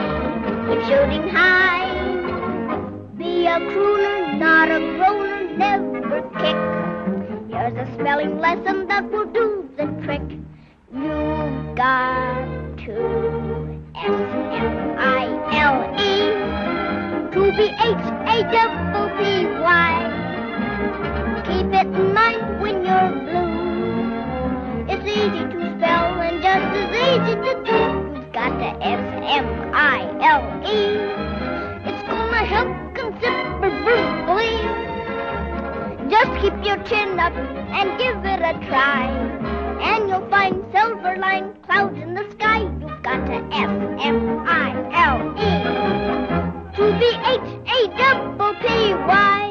Speaker 5: Keep shooting high. Be a crooner, not a groaner, never kick. Here's a spelling lesson that will do the trick. You've got to S-M-I-L-E to be H-A-double-P-Y. You've got to S-M-I-L-E. It's gonna help considerably. Just keep your chin up and give it a try. And you'll find silver lined clouds in the sky. You've got to F M I L E to the H A double T Y.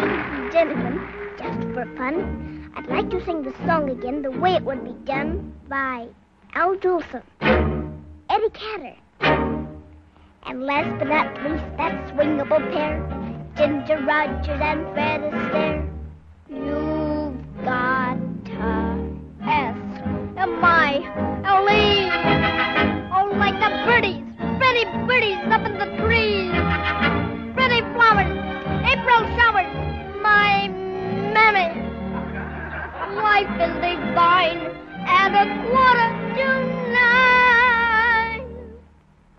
Speaker 5: Ladies and gentlemen, just for fun, I'd like to sing the song again the way it would be done by Al Jolson, Eddie Cantor, and last but not least, that swingable pair, Ginger Rogers and Fred Astaire. You've got to S M I L E. Oh, like the birdies, pretty birdies up in the trees, pretty flowers, April showers, my mammy. Life is divine at a quarter to nine.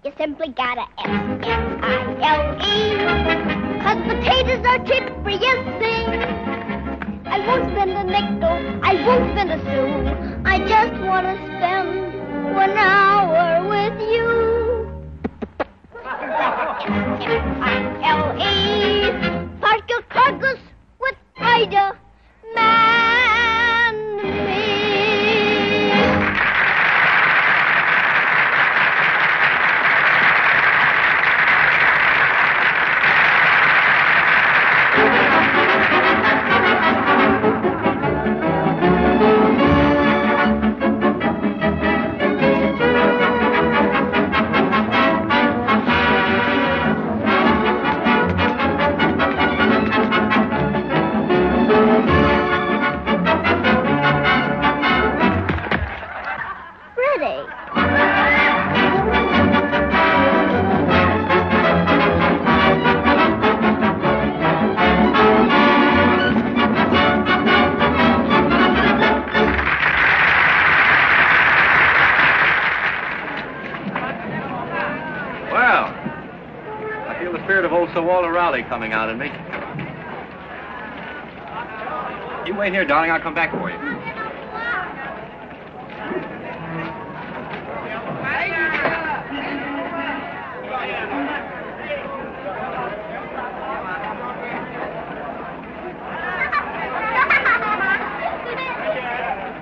Speaker 5: You simply gotta S-M-I-L-E. Cause potatoes are cheap for you see. I won't spend a nickel, I won't spend a sou. I just wanna spend one hour with you. S-M-I-L-E. Park your carcass with Ida.
Speaker 11: Coming out. You wait here, darling. I'll come back for you.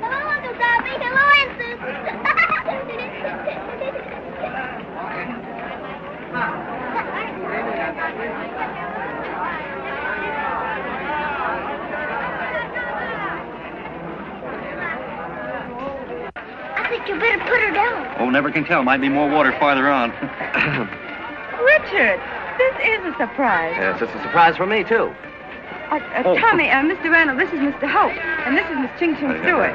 Speaker 5: Hello, Uncle Dobby. Hello, Aunt I think better put her down.
Speaker 11: Oh, never can tell. Might be more water farther on.
Speaker 13: Richard, this is a surprise.
Speaker 20: Yes, it's a surprise for me, too.
Speaker 13: Uh, uh,
Speaker 20: Oh.
Speaker 13: Tommy, uh, Mr. Randall, this is Mr. Hope, and this is Miss Ching Ching Stewart.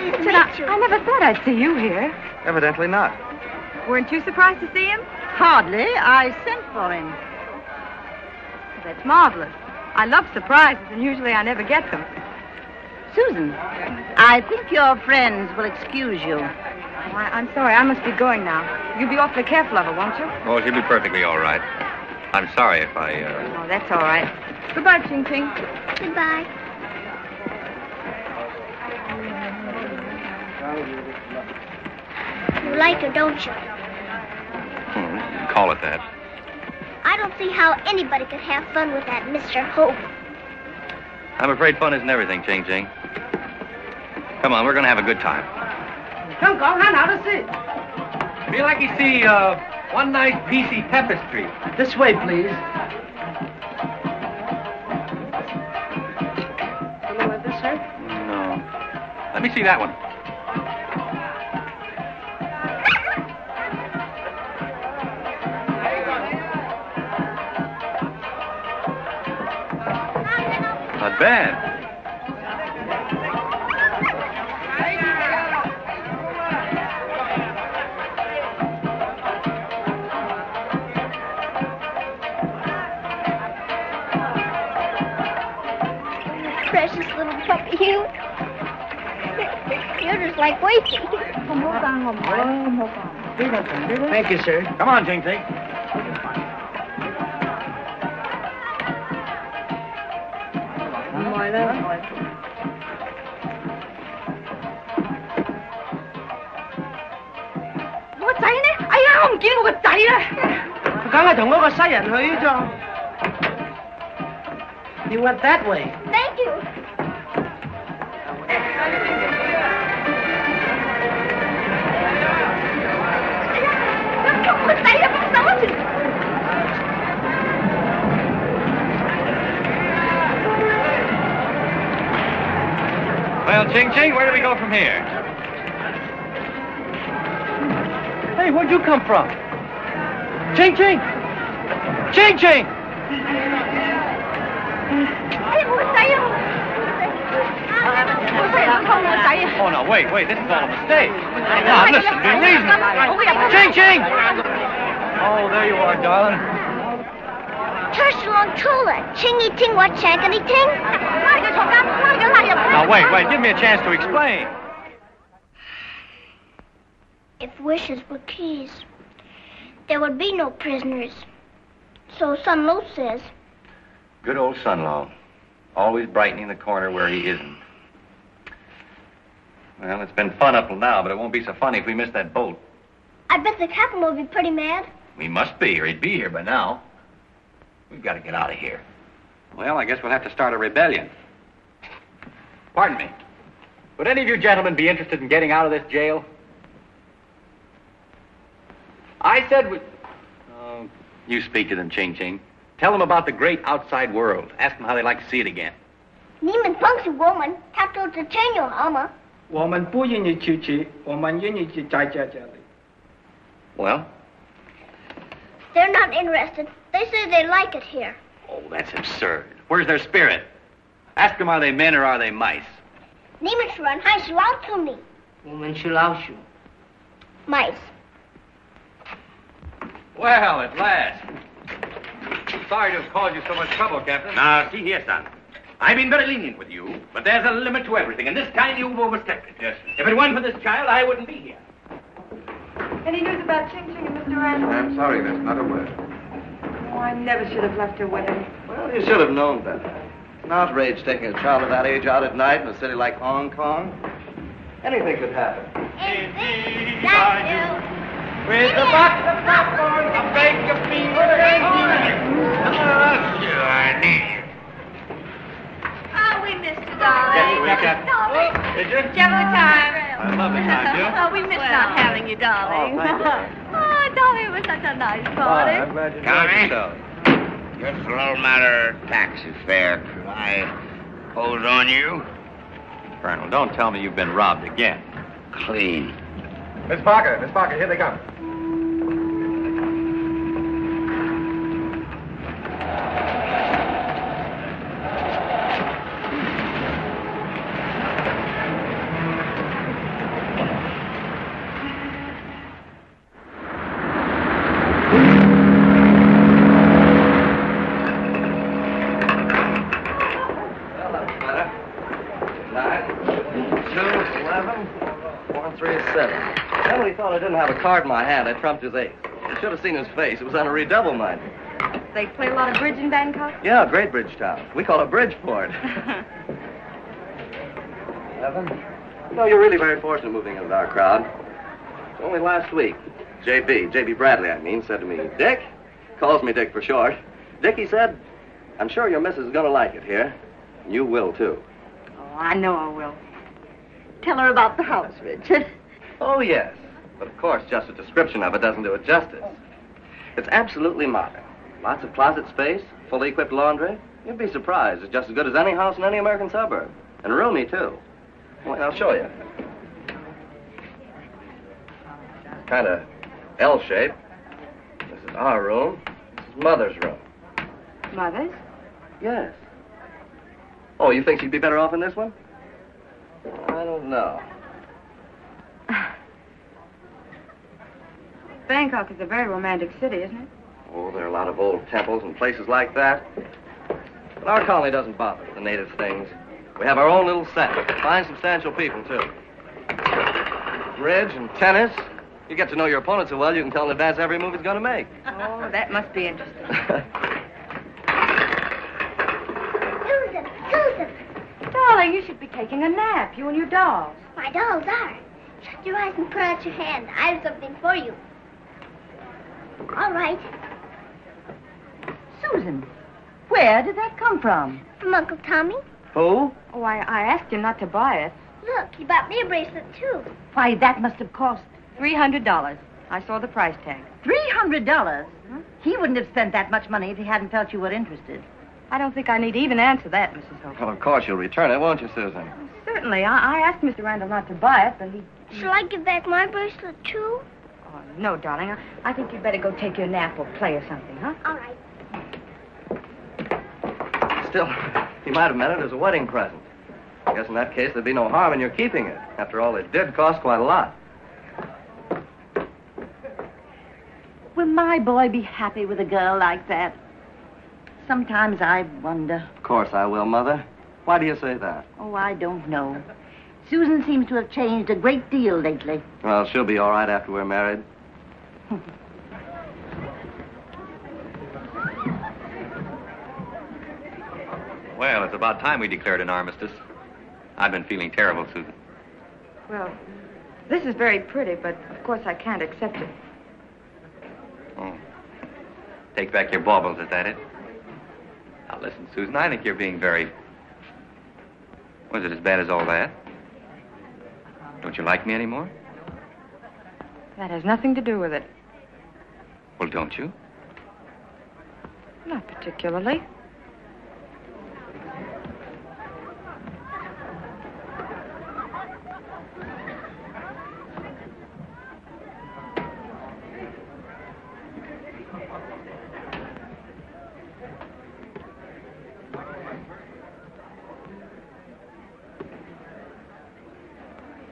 Speaker 13: Richard, I, I never thought I'd see you here.
Speaker 20: Evidently not.
Speaker 13: Weren't you surprised to see him?
Speaker 9: Hardly. I sent for him.
Speaker 13: That's marvelous. I love surprises, and usually I never get them.
Speaker 9: Susan, I think your friends will excuse you.
Speaker 13: Oh, I, I'm sorry, I must be going now. You'll be awfully careful of her, won't you?
Speaker 11: Oh, she'll be perfectly all right. I'm sorry if I, uh...
Speaker 13: Oh, that's all right. Goodbye, Ching Ching.
Speaker 5: Goodbye. You like her, don't you?
Speaker 11: hmm, call it that.
Speaker 5: I don't see how anybody could have fun with that Mr. Hope.
Speaker 11: I'm afraid fun isn't everything, Ching Ching. Come on, we're going to have a good time.
Speaker 18: 香港喺哪度先？Be like you see uh, one nice piecey tapestry. This way, please.
Speaker 11: No. Let me see that one. Not bad.
Speaker 5: cute. You're just like
Speaker 18: we.
Speaker 11: Come on,
Speaker 18: come on. Thank you, sir. Come on, Ting Ting. He went that way.
Speaker 11: Well, Ching Ching, where do we go from here?
Speaker 18: Hey, where'd you come from? Ching Ching! Ching Ching!
Speaker 5: Hey, who are?
Speaker 11: Oh, no, wait, wait, this is all a mistake. Now, listen, be reasonable. Ching, ching! Oh, there you are, darling.
Speaker 5: Chingy ting what shankity ting?
Speaker 11: Now, wait, wait, give me a chance to explain.
Speaker 5: If wishes were keys, there would be no prisoners. So Sun Lo says.
Speaker 12: Good old Sun Lo, always brightening the corner where he isn't. Well, it's been fun up till now, but it won't be so funny if we miss that boat.
Speaker 5: I bet the captain will be pretty mad.
Speaker 12: We must be, or he'd be here by now. We've got to get out of here.
Speaker 11: Well, I guess we'll have to start a rebellion. Pardon me. Would any of you gentlemen be interested in getting out of this jail? I said we... Oh, you speak to them, Ching Ching. Tell them about the great outside world. Ask them how they'd like to see it again.
Speaker 5: Neeman punks a woman, Have to change your armor.
Speaker 18: 我们不愿意出去，我们愿意去在这这里。
Speaker 11: Well,
Speaker 5: They're not interested. They say they like it here.
Speaker 11: oh, that's absurd. Where's their spirit? Ask them are they men or are they mice?
Speaker 5: 你们是人还是老鼠呢？
Speaker 18: 我们是老鼠。
Speaker 5: Mice.
Speaker 11: Well, at last. Sorry to have caused you so much trouble, Captain.
Speaker 8: Now, see here, son. I've been very lenient with you, but there's a limit to everything, and this time you've overstepped it. Yes. If it weren't for this child, I wouldn't be here.
Speaker 13: Any news about Ching Ching and Mr. Randall?
Speaker 20: I'm sorry, miss, not a word.
Speaker 13: Oh, I never should have left her with him.
Speaker 20: Well, you should have known better. It's an outrage taking a child of that age out at night in a city like Hong Kong. Anything could happen.
Speaker 18: With a box of popcorn, a bag of beans,
Speaker 23: we missed you, darling.
Speaker 11: Yes, we got-
Speaker 23: Darling.
Speaker 11: Did you?
Speaker 23: Did you have a time?
Speaker 11: I love it, I do.
Speaker 23: Oh, we missed not having you, darling.
Speaker 11: Oh, thank you.
Speaker 23: oh, darling, it was such a nice ah, party.
Speaker 11: glad you
Speaker 8: Connie?
Speaker 11: so.
Speaker 8: Just a little matter of taxi fare. Could I pose on you?
Speaker 11: Colonel, don't tell me you've been robbed again.
Speaker 8: Clean.
Speaker 10: Miss Parker, Miss Parker, here they come.
Speaker 20: Well, that's better. Nine, two, eleven, four, three, seven. Well, he thought I didn't have a card in my hand. I trumped his ace. You should have seen his face. It was on a redouble mind.
Speaker 13: They play a lot of bridge in Bangkok?
Speaker 20: Yeah, Great bridge town. We call it Bridgeport. Eleven. No, you're really very fortunate moving into our crowd. Only last week, JB, JB Bradley, I mean, said to me, Dick, calls me Dick for short. Dick, he said, I'm sure your missus is going to like it here. And you will, too.
Speaker 13: Oh, I know I will.
Speaker 9: Tell her about the house, Richard.
Speaker 20: Oh, yes. But of course, just a description of it doesn't do it justice. It's absolutely modern. Lots of closet space, fully equipped laundry. You'd be surprised. It's just as good as any house in any American suburb. And roomy, too. Well, I'll show you. Kind of L shape. This is our room. This is Mother's room.
Speaker 13: Mother's?
Speaker 20: Yes. Oh, you think she'd be better off in this one? I don't know.
Speaker 13: Bangkok is a very romantic city, isn't it?
Speaker 20: Oh, there are a lot of old temples and places like that. But our colony doesn't bother with the native things. We have our own little set. Fine, substantial people, too. Bridge and tennis. You get to know your opponent so well, you can tell in advance every move he's going to make.
Speaker 13: Oh, that must be interesting.
Speaker 5: Susan, Susan.
Speaker 13: Darling, you should be taking a nap, you and your dolls.
Speaker 5: My dolls are. Shut your eyes and put out your hand. I have something for you. All right.
Speaker 13: Susan, where did that come from?
Speaker 5: From Uncle Tommy.
Speaker 13: Who? Oh, I, I asked him not to buy it.
Speaker 5: Look, he bought me a bracelet, too.
Speaker 13: Why, that must have cost $300. I saw the price tag.
Speaker 9: Three hundred dollars. He wouldn't have spent that much money if he hadn't felt you were interested.
Speaker 13: I don't think I need even answer that, Mrs. Hope.
Speaker 20: Well, of course you'll return it, won't you, Susan?
Speaker 13: Certainly. I, I asked Mr. Randall not to buy it, but he...
Speaker 5: Shall I give back my bracelet, too?
Speaker 13: No, darling. I, I think you'd better go take your nap or play or something, huh?
Speaker 5: All right.
Speaker 20: Still, he might have meant it as a wedding present. I guess in that case there'd be no harm in your keeping it. After all, it did cost quite a lot.
Speaker 9: Will my boy be happy with a girl like that? Sometimes I wonder.
Speaker 20: Of course I will, Mother. Why do you say that?
Speaker 9: Oh, I don't know. Susan seems to have changed a great deal lately.
Speaker 20: Well, she'll be all right after we're married.
Speaker 11: Well, it's about time we declared an armistice. I've been feeling terrible, Susan.
Speaker 13: Well, this is very pretty, but of course I can't accept it.
Speaker 11: Oh. Take back your baubles, is that it? Now, listen, Susan, I think you're being very. Was it as bad as all that? Don't you like me anymore?
Speaker 13: That has nothing to do with it.
Speaker 11: Well, don't you?
Speaker 13: Not particularly.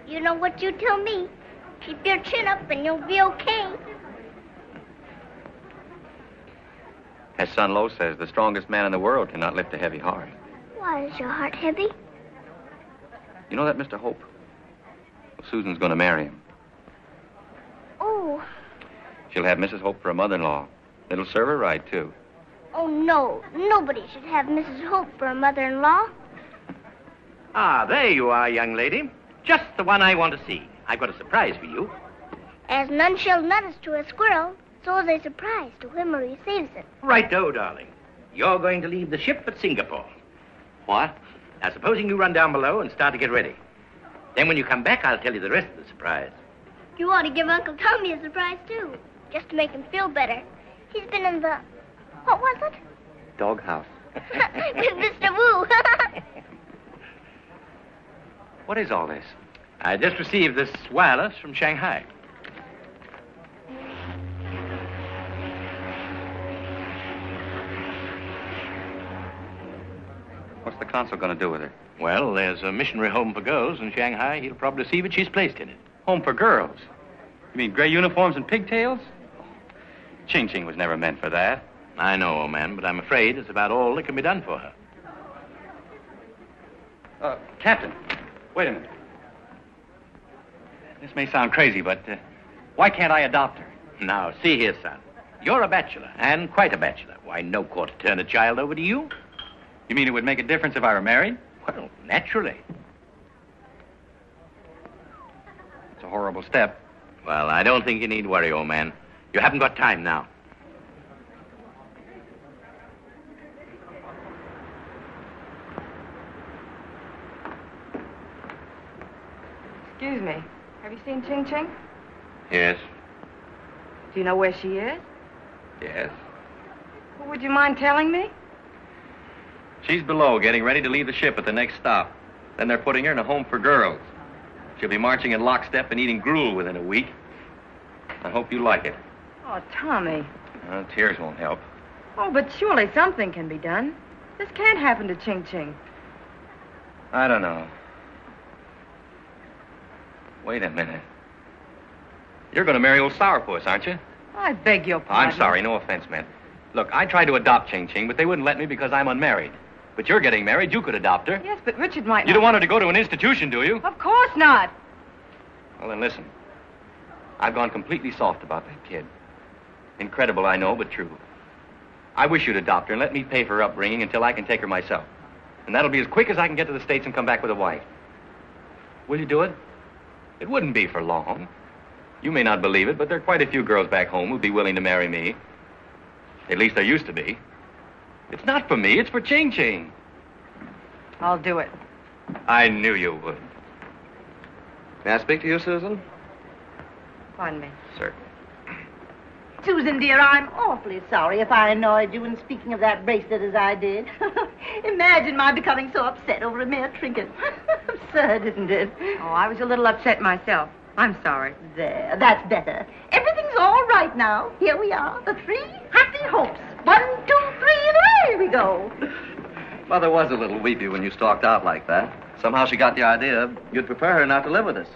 Speaker 5: You know what you tell me? Keep your chin up and you'll be okay.
Speaker 11: As Sun Lo says, the strongest man in the world cannot lift a heavy heart.
Speaker 5: Why is your heart heavy?
Speaker 11: You know that, Mr. Hope? Well, Susan's going to marry him.
Speaker 5: Oh,
Speaker 11: She'll have Mrs. Hope for a mother-in-law. It'll serve her right, too.
Speaker 5: oh no. Nobody should have Mrs. Hope for a mother-in-law.
Speaker 12: Ah, there you are, young lady. Just the one I want to see. I've got a surprise for you.
Speaker 5: As none shall notice to a squirrel, so a surprise to him who receives it.
Speaker 12: Righto, darling. You're going to leave the ship at Singapore. What? Now, supposing you run down below and start to get ready. Then when you come back, I'll tell you the rest of the surprise.
Speaker 5: You ought to give Uncle Tommy a surprise, too, just to make him feel better. He's been in the... What was it?
Speaker 11: Doghouse.
Speaker 5: With Mr. Wu.
Speaker 11: What is all this?
Speaker 12: I just received this wireless from Shanghai.
Speaker 11: What's the consul going to do with it?
Speaker 12: Well, there's a missionary home for girls in Shanghai. He'll probably see that she's placed in it.
Speaker 11: Home for girls. You mean gray uniforms and pigtails? Ching Ching was never meant for that.
Speaker 12: I know, old man, but I'm afraid it's about all that can be done for her.
Speaker 11: Uh, Captain, wait a minute. This may sound crazy, but uh, why can't I adopt her?
Speaker 12: Now, see here, son. You're a bachelor, and quite a bachelor. Why, no court to turn a child over to you.
Speaker 11: You mean it would make a difference if I were married?
Speaker 12: Well, naturally.
Speaker 11: It's a horrible step.
Speaker 12: Well, I don't think you need worry, old man. You haven't got time now.
Speaker 13: Excuse me. Have you seen Ching Ching?
Speaker 11: Yes,
Speaker 13: Do you know where she is?
Speaker 11: yes.
Speaker 13: Well, would you mind telling me?
Speaker 11: She's below, getting ready to leave the ship at the next stop. Then they're putting her in a home for girls. She'll be marching in lockstep and eating gruel within a week. I hope you like it.
Speaker 13: Oh, Tommy.
Speaker 11: Uh, tears won't help.
Speaker 13: Oh, but surely something can be done. This can't happen to Ching Ching.
Speaker 11: I don't know. Wait a minute. You're going to marry old Sourpuss, aren't you?
Speaker 13: I beg your pardon.
Speaker 11: I'm sorry, no offense meant. Look, I tried to adopt Ching Ching, but they wouldn't let me because I'm unmarried. But you're getting married, you could adopt her.
Speaker 13: Yes, but Richard might
Speaker 11: You
Speaker 13: not.
Speaker 11: don't want her to go to an institution, do you?
Speaker 13: Of course not.
Speaker 11: Well, then listen. I've gone completely soft about that kid. Incredible, I know, but true. I wish you'd adopt her and let me pay for her upbringing until I can take her myself. And that'll be as quick as I can get to the States and come back with a wife. Will you do it? It wouldn't be for long. You may not believe it, but there are quite a few girls back home who'd be willing to marry me. At least there used to be. It's not for me, it's for Ching Ching.
Speaker 13: I'll do it.
Speaker 11: I knew you would.
Speaker 20: May I speak to you, Susan?
Speaker 13: Pardon me.
Speaker 11: Sir.
Speaker 9: Susan, dear, I'm awfully sorry if I annoyed you in speaking of that bracelet as I did. Imagine my becoming so upset over a mere trinket. Absurd, isn't it?
Speaker 13: Oh, I was a little upset myself. I'm sorry.
Speaker 9: There, that's better. Everything's all right now. Here we are, the three happy hopes. One, two, three, and away we go.
Speaker 20: Mother was a little weepy when you stalked out like that. Somehow she got the idea you'd prefer her not to live with us.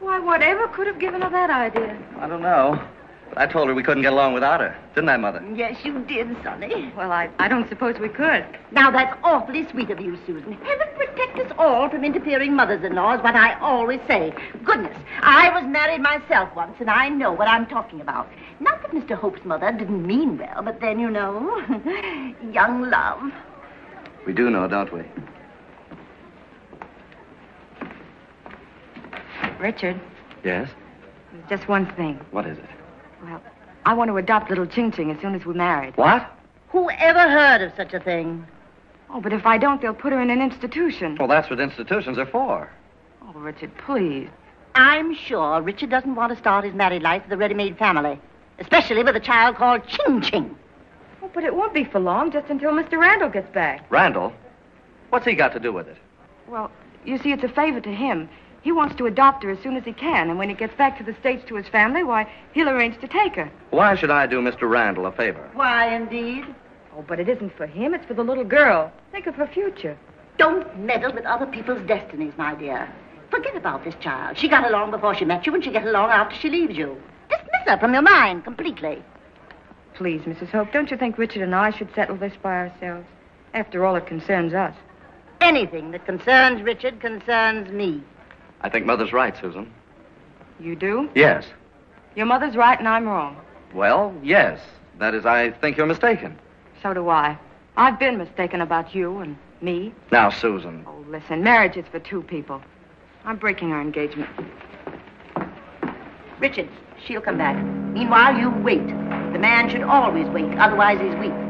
Speaker 13: Why, whatever could have given her that idea?
Speaker 20: I don't know. But I told her we couldn't get along without her. Didn't I, Mother?
Speaker 9: Yes, you did, Sonny.
Speaker 13: Well, I, I don't suppose we could.
Speaker 9: Now, that's awfully sweet of you, Susan. Heaven protect us all from interfering mothers-in-law is what I always say. Goodness, I was married myself once, and I know what I'm talking about. Not that Mr. Hope's mother didn't mean well, but then, you know, young love.
Speaker 20: We do know, don't we?
Speaker 13: Richard,
Speaker 20: Yes?
Speaker 13: just one thing.
Speaker 20: What is it?
Speaker 13: Well, I want to adopt little Ching Ching as soon as we're married.
Speaker 20: What?
Speaker 9: Who ever heard of such a thing?
Speaker 13: Oh, but if I don't, they'll put her in an institution.
Speaker 20: Well, that's what institutions are for.
Speaker 13: Oh, Richard, please.
Speaker 9: I'm sure Richard doesn't want to start his married life with a ready-made family, especially with a child called Ching Ching.
Speaker 13: Oh, but it won't be for long, just until Mr. Randall gets back.
Speaker 20: Randall? What's he got to do with it?
Speaker 13: Well, you see, it's a favor to him. He wants to adopt her as soon as he can, and when he gets back to the States to his family, why, he'll arrange to take her.
Speaker 20: Why should I do Mr. Randall a favor?
Speaker 9: Why, indeed?
Speaker 13: Oh, but it isn't for him, it's for the little girl. Think of her future.
Speaker 9: Don't meddle with other people's destinies, my dear. Forget about this child. She got along before she met you, and she'll get along after she leaves you. Dismiss her from your mind completely.
Speaker 13: Please, Mrs. Hope, don't you think Richard and I should settle this by ourselves? After all, it concerns us.
Speaker 9: Anything that concerns Richard concerns me.
Speaker 20: I think Mother's right, Susan.
Speaker 13: You do?
Speaker 20: Yes.
Speaker 13: Your mother's right and I'm wrong.
Speaker 20: Well, yes. That is, I think you're mistaken.
Speaker 13: So do I. I've been mistaken about you and me.
Speaker 20: Now, Susan.
Speaker 13: Oh, listen, marriage is for two people. I'm breaking our engagement.
Speaker 9: Richard, she'll come back. Meanwhile, you wait. The man should always wait, otherwise he's weak.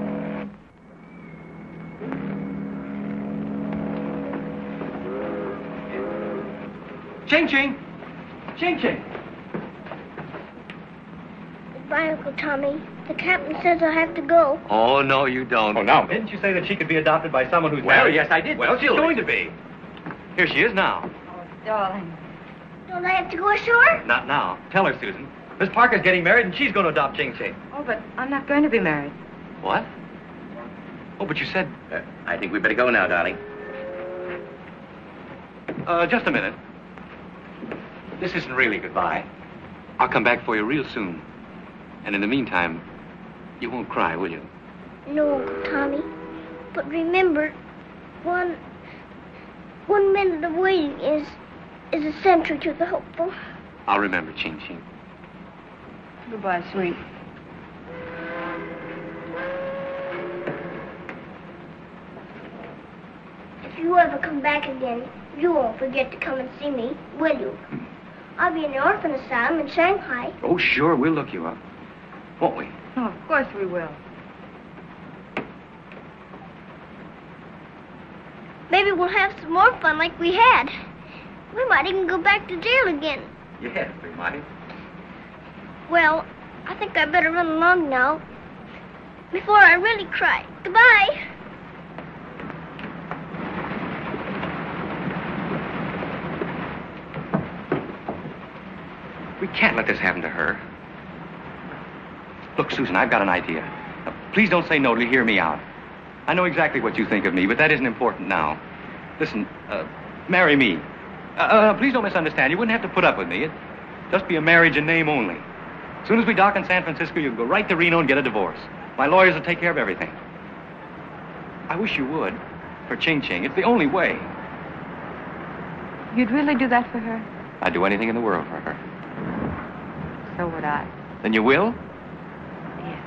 Speaker 21: Ching Ching! Ching Ching!
Speaker 5: Goodbye, Uncle Tommy. The captain says I have to go.
Speaker 11: Oh, no, you don't.
Speaker 21: Oh, now, didn't you say that she could be adopted by someone who's
Speaker 11: Well,
Speaker 21: married?
Speaker 11: yes, I did.
Speaker 21: Well, she's going to be.
Speaker 11: Here she is now.
Speaker 13: Oh, darling.
Speaker 5: Don't I have to go ashore?
Speaker 21: Not now. Tell her, Susan. Miss Parker's getting married, and she's going to adopt Ching Ching.
Speaker 13: Oh, but I'm not going to be married.
Speaker 11: What? Oh, but you said.
Speaker 12: Uh, I think we better go now, darling.
Speaker 11: Uh, just a minute. This isn't really goodbye. I'll come back for you real soon. And in the meantime, you won't cry, will you?
Speaker 5: No, Tommy. But remember, one one minute of waiting is is a century to the hopeful.
Speaker 11: I'll remember, Ching Ching.
Speaker 13: Goodbye, sweet.
Speaker 5: If you ever come back again, you won't forget to come and see me, will you? Hmm. I'll be in the orphan asylum in Shanghai.
Speaker 11: Oh, sure, we'll look you up. Won't we?
Speaker 13: Oh, of course we will.
Speaker 5: Maybe we'll have some more fun like we had. We might even go back to jail again.
Speaker 11: Yes, we might.
Speaker 5: Well, I think I better run along now. Before I really cry. Goodbye.
Speaker 11: We can't let this happen to her. Look, Susan, I've got an idea. Now, please don't say no to hear me out. I know exactly what you think of me, but that isn't important now. Listen, uh, marry me. Uh, uh, please don't misunderstand. You wouldn't have to put up with me. It'd just be a marriage in name only. As soon as we dock in San Francisco, you can go right to Reno and get a divorce. My lawyers will take care of everything. I wish you would, for Ching Ching. It's the only way.
Speaker 13: You'd really do that for her?
Speaker 11: I'd do anything in the world for her.
Speaker 13: So would I.
Speaker 11: Then you will? Yes.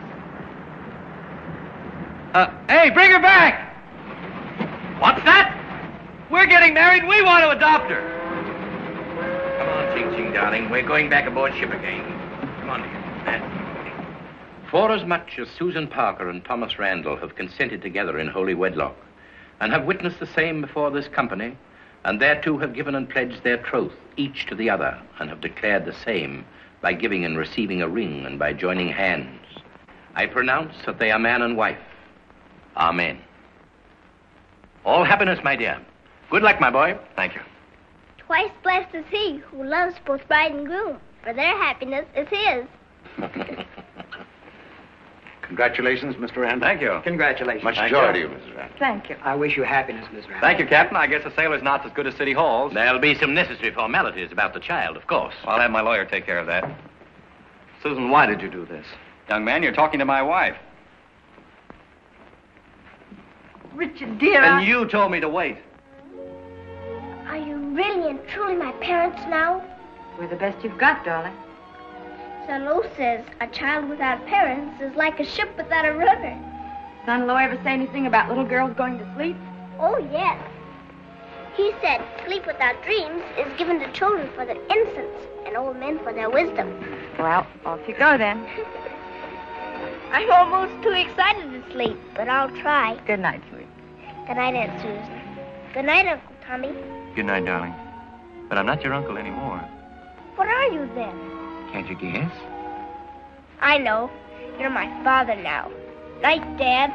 Speaker 11: Uh, hey, bring her back! What's that? We're getting married we want to adopt her.
Speaker 12: Come on, Ching Ching, darling. We're going back aboard ship again. Come on, dear. Forasmuch as Susan Parker and Thomas Randall have consented together in holy wedlock, and have witnessed the same before this company, and thereto have given and pledged their troth, each to the other, and have declared the same by giving and receiving a ring and by joining hands, I pronounce that they are man and wife. Amen. All happiness, my dear. Good luck, my boy. Thank you.
Speaker 5: Twice blessed is he who loves both bride and groom, for their happiness is his.
Speaker 11: Congratulations, Mr. Randall. Thank you.
Speaker 18: Congratulations.
Speaker 11: Much
Speaker 18: Thank
Speaker 11: joy
Speaker 18: you.
Speaker 11: to you, Mrs. Randall.
Speaker 13: Thank you.
Speaker 18: I wish you happiness, Miss Randall.
Speaker 11: Thank you, Captain. I guess a sailor's not as good as City Halls.
Speaker 12: There'll be some necessary formalities about the child, of course.
Speaker 11: I'll have my lawyer take care of that.
Speaker 20: Susan, why did you do this?
Speaker 11: Young man, you're talking to my wife.
Speaker 9: Richard, dear.
Speaker 20: And
Speaker 9: I-
Speaker 20: you told me to wait.
Speaker 5: Are you really and truly my parents now?
Speaker 13: We're the best you've got, darling.
Speaker 5: Sun Lo says a child without parents is like a ship without a rudder.
Speaker 13: Sun Lo ever say anything about little girls going to sleep?
Speaker 5: Oh, yes. He said sleep without dreams is given to children for their innocence and old men for their wisdom.
Speaker 13: Well, off you go then.
Speaker 5: I'm almost too excited to sleep, but I'll try.
Speaker 13: Good night, sweet.
Speaker 5: Good night, Aunt Susan. Good night, Uncle Tommy.
Speaker 11: Good night, darling. But I'm not your uncle anymore.
Speaker 5: What are you then?
Speaker 1: Can't you guess?
Speaker 5: I know. You're my father now. Night, Dad.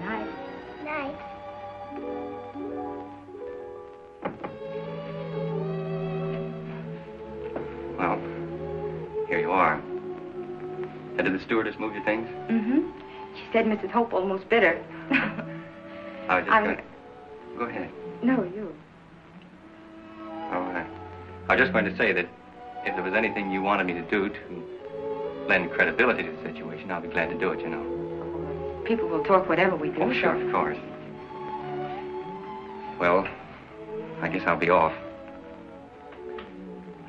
Speaker 13: Night.
Speaker 5: Night.
Speaker 11: Well, here you are. Did the stewardess move your things?
Speaker 13: Mm-hmm. She said Mrs. Hope almost bit her.
Speaker 11: I was just
Speaker 13: I'm-
Speaker 11: going to... Go ahead.
Speaker 13: no, you.
Speaker 11: All right. I was just going to say that if there was anything you wanted me to do to lend credibility to the situation, I'll be glad to do it, you know.
Speaker 13: People will talk whatever we do.
Speaker 11: Oh, sure, of course. Well, I guess I'll be off.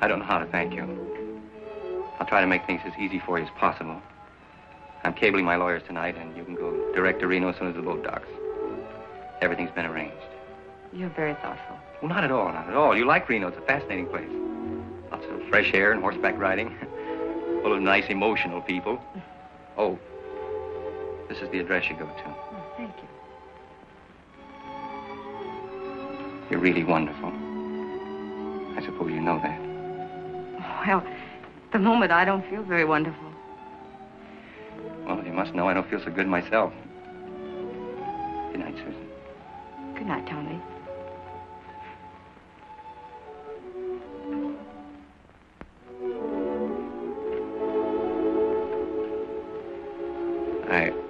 Speaker 11: I don't know how to thank you. I'll try to make things as easy for you as possible. I'm cabling my lawyers tonight, and you can go direct to Reno as soon as the boat docks. Everything's been arranged.
Speaker 13: You're very thoughtful.
Speaker 11: Well, not at all, not at all. You like Reno. It's a fascinating place. Lots of fresh air and horseback riding. Full of nice, emotional people. Oh, this is the address you go to.
Speaker 13: Oh, thank you.
Speaker 11: You're really wonderful. I suppose you know that.
Speaker 13: Well, at the moment I don't feel very wonderful.
Speaker 11: Well, you must know I don't feel so good myself. Good night, Susan.
Speaker 13: Good night, Tommy.
Speaker 11: I.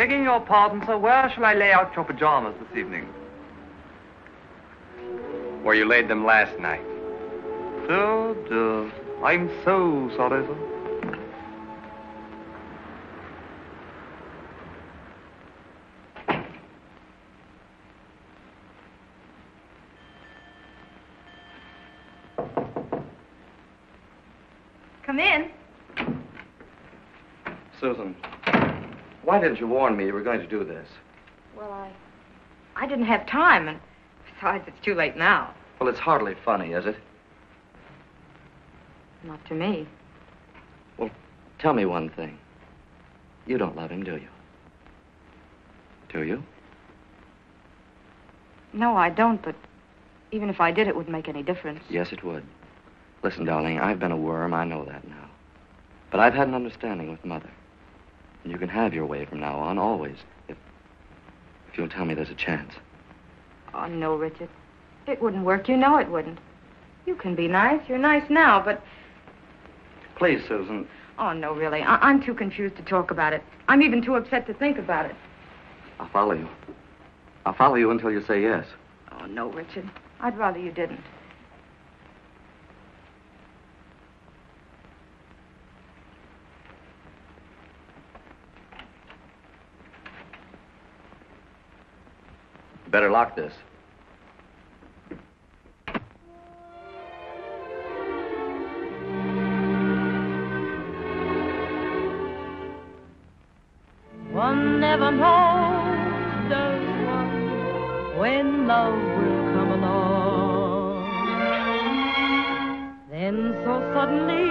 Speaker 19: Begging your pardon, sir, where shall I lay out your pajamas this evening?
Speaker 11: Where you laid them last night.
Speaker 19: Dear. I'm so sorry, sir.
Speaker 13: Come in.
Speaker 20: Susan, why didn't you warn me you were going to do this?
Speaker 13: Well, I... I didn't have time, and besides, it's too late now.
Speaker 20: Well, it's hardly funny, is it?
Speaker 13: Not to me.
Speaker 20: Well, tell me one thing. You don't love him, do you? Do you?
Speaker 13: No, I don't, but even if I did, it wouldn't make any difference.
Speaker 20: Yes, it would. Listen, darling, I've been a worm. I know that now. But I've had an understanding with Mother. And you can have your way from now on, always, if, if you'll tell me there's a chance.
Speaker 13: Oh, no, Richard. It wouldn't work. You know it wouldn't. You can be nice. You're nice now, but...
Speaker 20: Please, Susan.
Speaker 13: Oh, no, really. I- I'm too confused to talk about it. I'm even too upset to think about it.
Speaker 20: I'll follow you. I'll follow you until you say yes.
Speaker 13: Oh, no, Richard. I'd rather you didn't.
Speaker 20: Better lock this.
Speaker 17: One never knows, does one, when love will come along. Then so suddenly,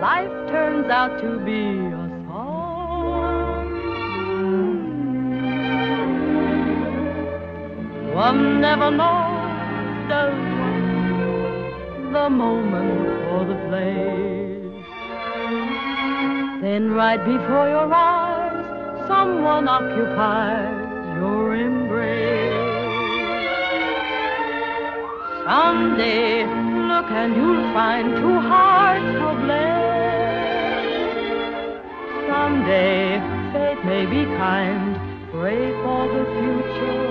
Speaker 17: life turns out to right before your eyes, someone occupies your embrace. Someday, look and you'll find two hearts will blend. Someday, fate may be kind. Pray for the future,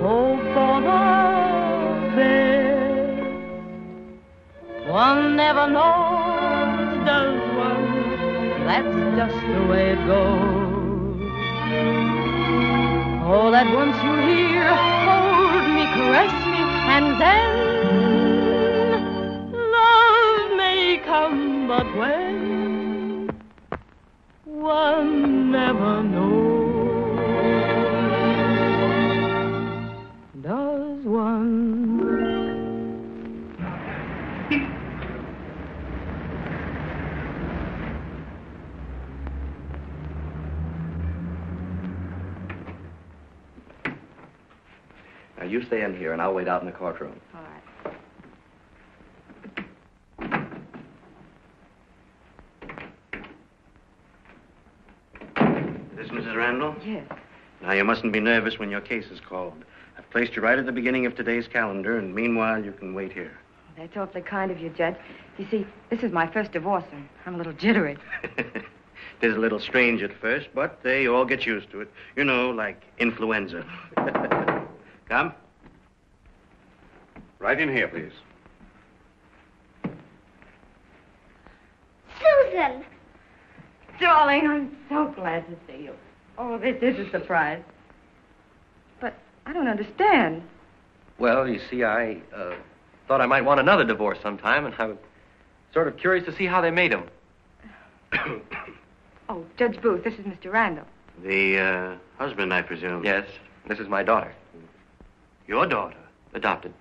Speaker 17: hope for the best. One never knows? That's just the way it goes. All at once you hear, hold me, caress me, and then love may come, but when one never knows, does one?
Speaker 20: Now, you stay in here, and I'll wait out in the courtroom.
Speaker 13: All right.
Speaker 24: This Mrs. Randall?
Speaker 13: Yes.
Speaker 24: Now, you mustn't be nervous when your case is called. I've placed you right at the beginning of today's calendar, and meanwhile, you can wait here.
Speaker 13: Oh, that's awfully kind of you, Judge. You see, this is my first divorce, and I'm a little jittery.
Speaker 24: It is a little strange at first, but they all get used to it. You know, like influenza. Come.
Speaker 10: Right in here, please.
Speaker 5: Susan!
Speaker 13: Darling, I'm so glad to see you. Oh, this is a surprise. But I don't understand.
Speaker 11: Well, you see, I uh, thought I might want another divorce sometime, and I was sort of curious to see how they made them.
Speaker 13: Oh, Judge Booth, this is Mr. Randall.
Speaker 24: The uh, husband, I presume.
Speaker 11: Yes, this is my daughter.
Speaker 24: Your daughter?
Speaker 11: Adopted.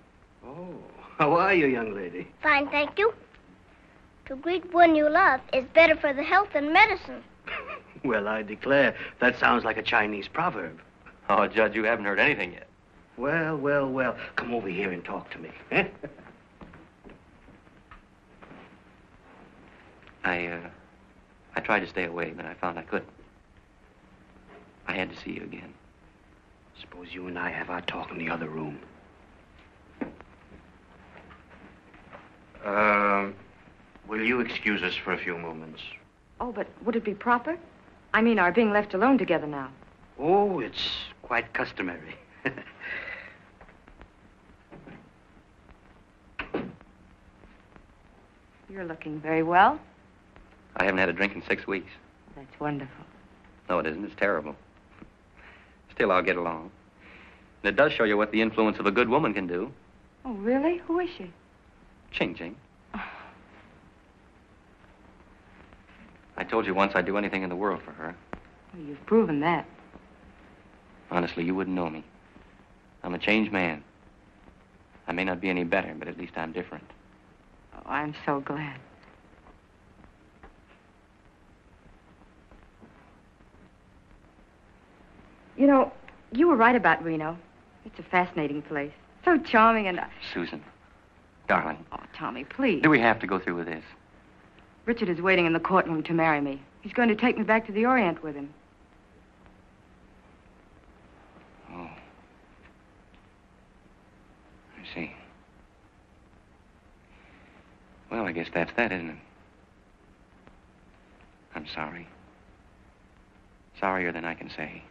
Speaker 24: Oh, how are you, young lady?
Speaker 5: Fine, thank you. To greet one you love is better for the health than medicine.
Speaker 24: Well, I declare, that sounds like a Chinese proverb.
Speaker 11: Oh, Judge, you haven't heard anything yet.
Speaker 24: Well, well, well. Come over here and talk to me. Eh?
Speaker 11: I, uh, I tried to stay away, but I found I couldn't. I had to see you again.
Speaker 24: Suppose you and I have our talk in the other room. Um, will you excuse us for a few moments?
Speaker 13: Oh, but would it be proper? I mean, our being left alone together now.
Speaker 24: Oh, it's quite customary.
Speaker 13: You're looking very well.
Speaker 11: I haven't had a drink in six weeks.
Speaker 13: That's wonderful.
Speaker 11: No, it isn't. It's terrible. Still, I'll get along. And it does show you what the influence of a good woman can do.
Speaker 13: Oh, really? Who is she?
Speaker 11: Ching Ching. I told you once I'd do anything in the world for her.
Speaker 13: Well, you've proven that.
Speaker 11: Honestly, you wouldn't know me. I'm a changed man. I may not be any better, but at least I'm different.
Speaker 13: Oh, I'm so glad. You know, you were right about Reno. It's a fascinating place. So charming and.
Speaker 11: Uh, Susan, darling,
Speaker 13: Oh, Tommy, please.
Speaker 11: do we have to go through with this?
Speaker 13: Richard is waiting in the courtroom to marry me. He's going to take me back to the Orient with him.
Speaker 11: Oh. I see. Well, I guess that's that, isn't it? I'm sorry. Sorrier than I can say.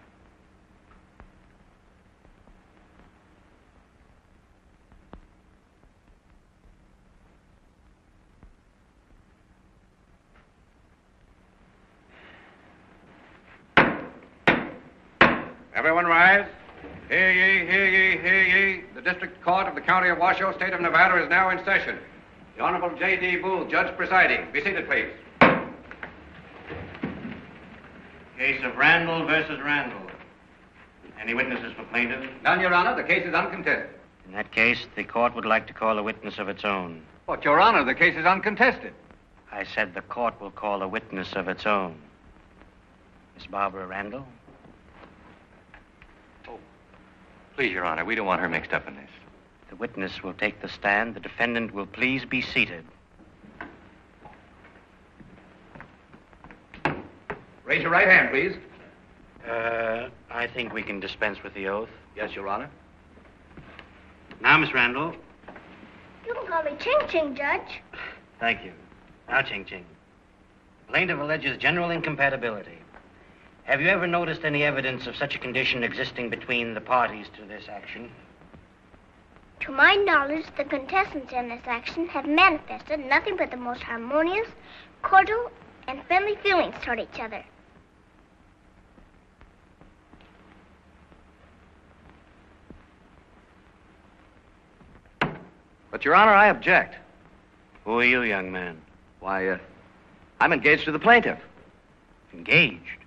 Speaker 10: Everyone rise.
Speaker 11: Hear ye, hear ye, hear ye. The District Court of the County of Washoe, State of Nevada is now in session. The Honorable J.D. Booth, Judge presiding. Be seated, please.
Speaker 24: Case of Randall versus Randall. Any witnesses for plaintiff?
Speaker 11: None, Your Honor. The case is uncontested.
Speaker 24: In that case, the court would like to call a witness of its own.
Speaker 11: But, Your Honor, the case is uncontested.
Speaker 24: I said the court will call a witness of its own. Miss Barbara Randall?
Speaker 12: Please, Your Honor, we don't want her mixed up in this.
Speaker 24: The witness will take the stand. The defendant will please be seated.
Speaker 11: Raise your right hand, please.
Speaker 24: Uh, I think we can dispense with the oath.
Speaker 11: Yes, Your Honor.
Speaker 24: Now, Miss Randall.
Speaker 5: You can call me Ching Ching, Judge.
Speaker 24: Thank you. Now, Ching Ching. Plaintiff alleges general incompatibility. Have you ever noticed any evidence of such a condition existing between the parties to this action?
Speaker 5: To my knowledge, the contestants in this action have manifested nothing but the most harmonious, cordial, and friendly feelings toward each other.
Speaker 20: But, Your Honor, I object.
Speaker 24: Who are you, young man?
Speaker 20: Why, uh, I'm engaged to the plaintiff.
Speaker 24: Engaged?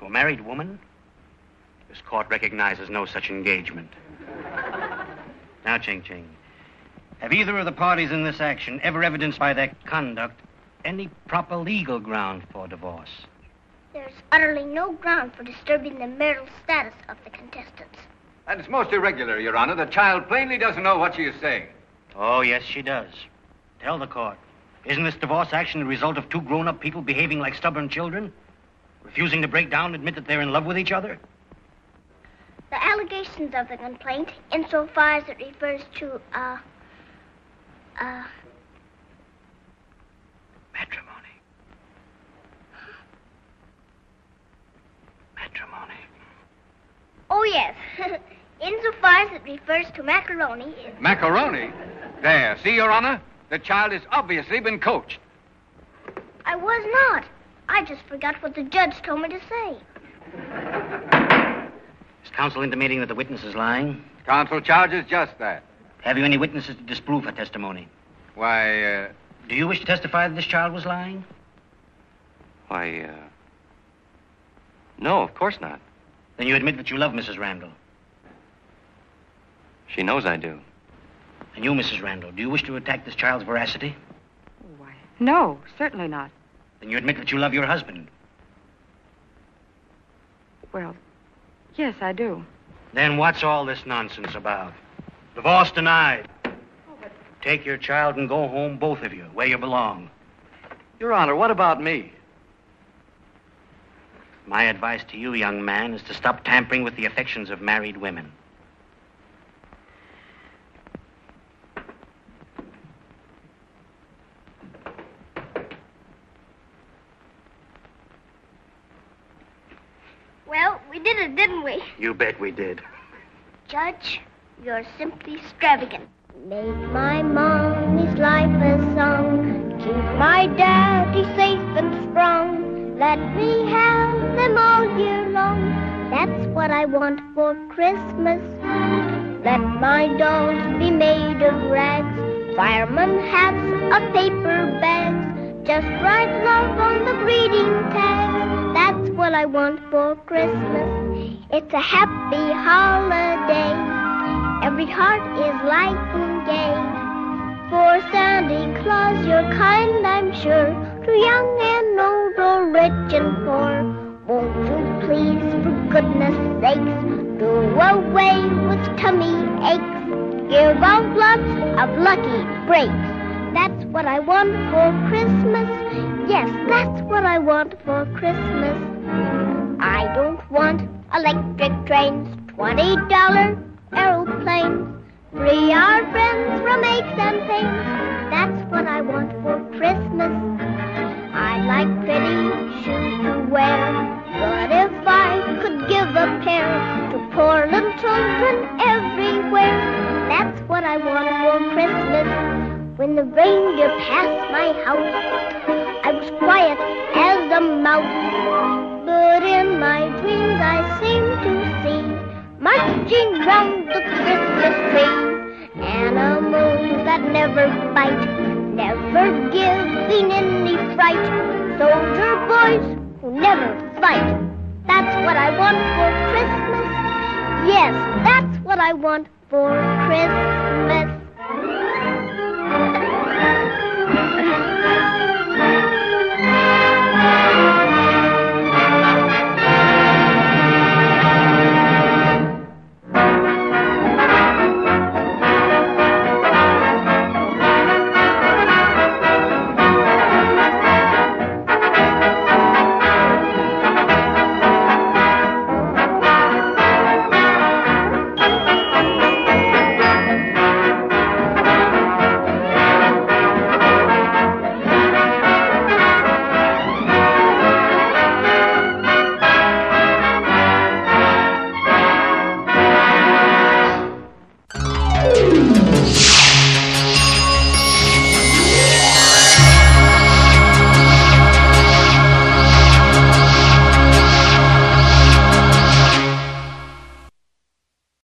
Speaker 24: To a married woman? This court recognizes no such engagement. now, Ching Ching, have either of the parties in this action ever evidenced by their conduct any proper legal ground for divorce?
Speaker 5: There's utterly no ground for disturbing the marital status of the contestants.
Speaker 11: And it's most irregular, Your Honor. The child plainly doesn't know what she is saying.
Speaker 24: Oh, yes, she does. Tell the court. Isn't this divorce action the result of two grown up people behaving like stubborn children? Refusing to break down and admit that they're in love with each other?
Speaker 5: The allegations of the complaint, insofar as it refers to, uh, uh,
Speaker 24: matrimony. Matrimony.
Speaker 5: Oh, yes. insofar as it refers to macaroni, it-
Speaker 11: Macaroni? There, see, Your Honor? The child has obviously been coached.
Speaker 5: I was not. I just forgot what the judge told me to say.
Speaker 24: Is counsel intimating that the witness is lying?
Speaker 11: Counsel charges just that.
Speaker 24: Have you any witnesses to disprove her testimony?
Speaker 11: Why, uh,
Speaker 24: Do you wish to testify that this child was lying?
Speaker 12: Why, uh. No, of course not.
Speaker 24: Then you admit that you love Mrs. Randall.
Speaker 12: She knows I do.
Speaker 24: And you, Mrs. Randall, do you wish to attack this child's veracity?
Speaker 13: Why, no, certainly not.
Speaker 24: Then you admit that you love your husband.
Speaker 13: Well, yes, I do.
Speaker 24: Then what's all this nonsense about? Divorce denied. Take your child and go home, both of you, where you belong.
Speaker 20: Your Honor, what about me?
Speaker 24: My advice to you, young man, is to stop tampering with the affections of married women.
Speaker 5: Well, we did it, didn't we?
Speaker 24: You bet we did.
Speaker 5: Judge, you're simply extravagant. Make my mommy's life a song. Keep my daddy safe and strong. Let me have them all year long. That's what I want for Christmas. Let my dolls be made of rags. Fireman hats of paper bags. Just write love on the greeting tag. That's what I want for Christmas. It's a happy holiday. Every heart is light and gay. For Santa Claus, you're kind, I'm sure. To young and old, or rich and poor. Won't you please, for goodness sakes, do away with tummy aches? Give out lots of lucky breaks. That's what I want for Christmas. Yes, that's what I want for Christmas. I don't want electric trains, twenty dollar aeroplanes, free our friends from aches and pains. That's what I want for Christmas. I like pretty shoes to wear, but if I could give a pair to poor little children everywhere, that's what I want for Christmas. When the reindeer passed my house, I was quiet as a mouse. But in my dreams I seem to see marching round the Christmas tree. Animals that never bite, never giving any fright. Soldier boys who never fight. That's what I want for Christmas. Yes, that's what I want for Christmas.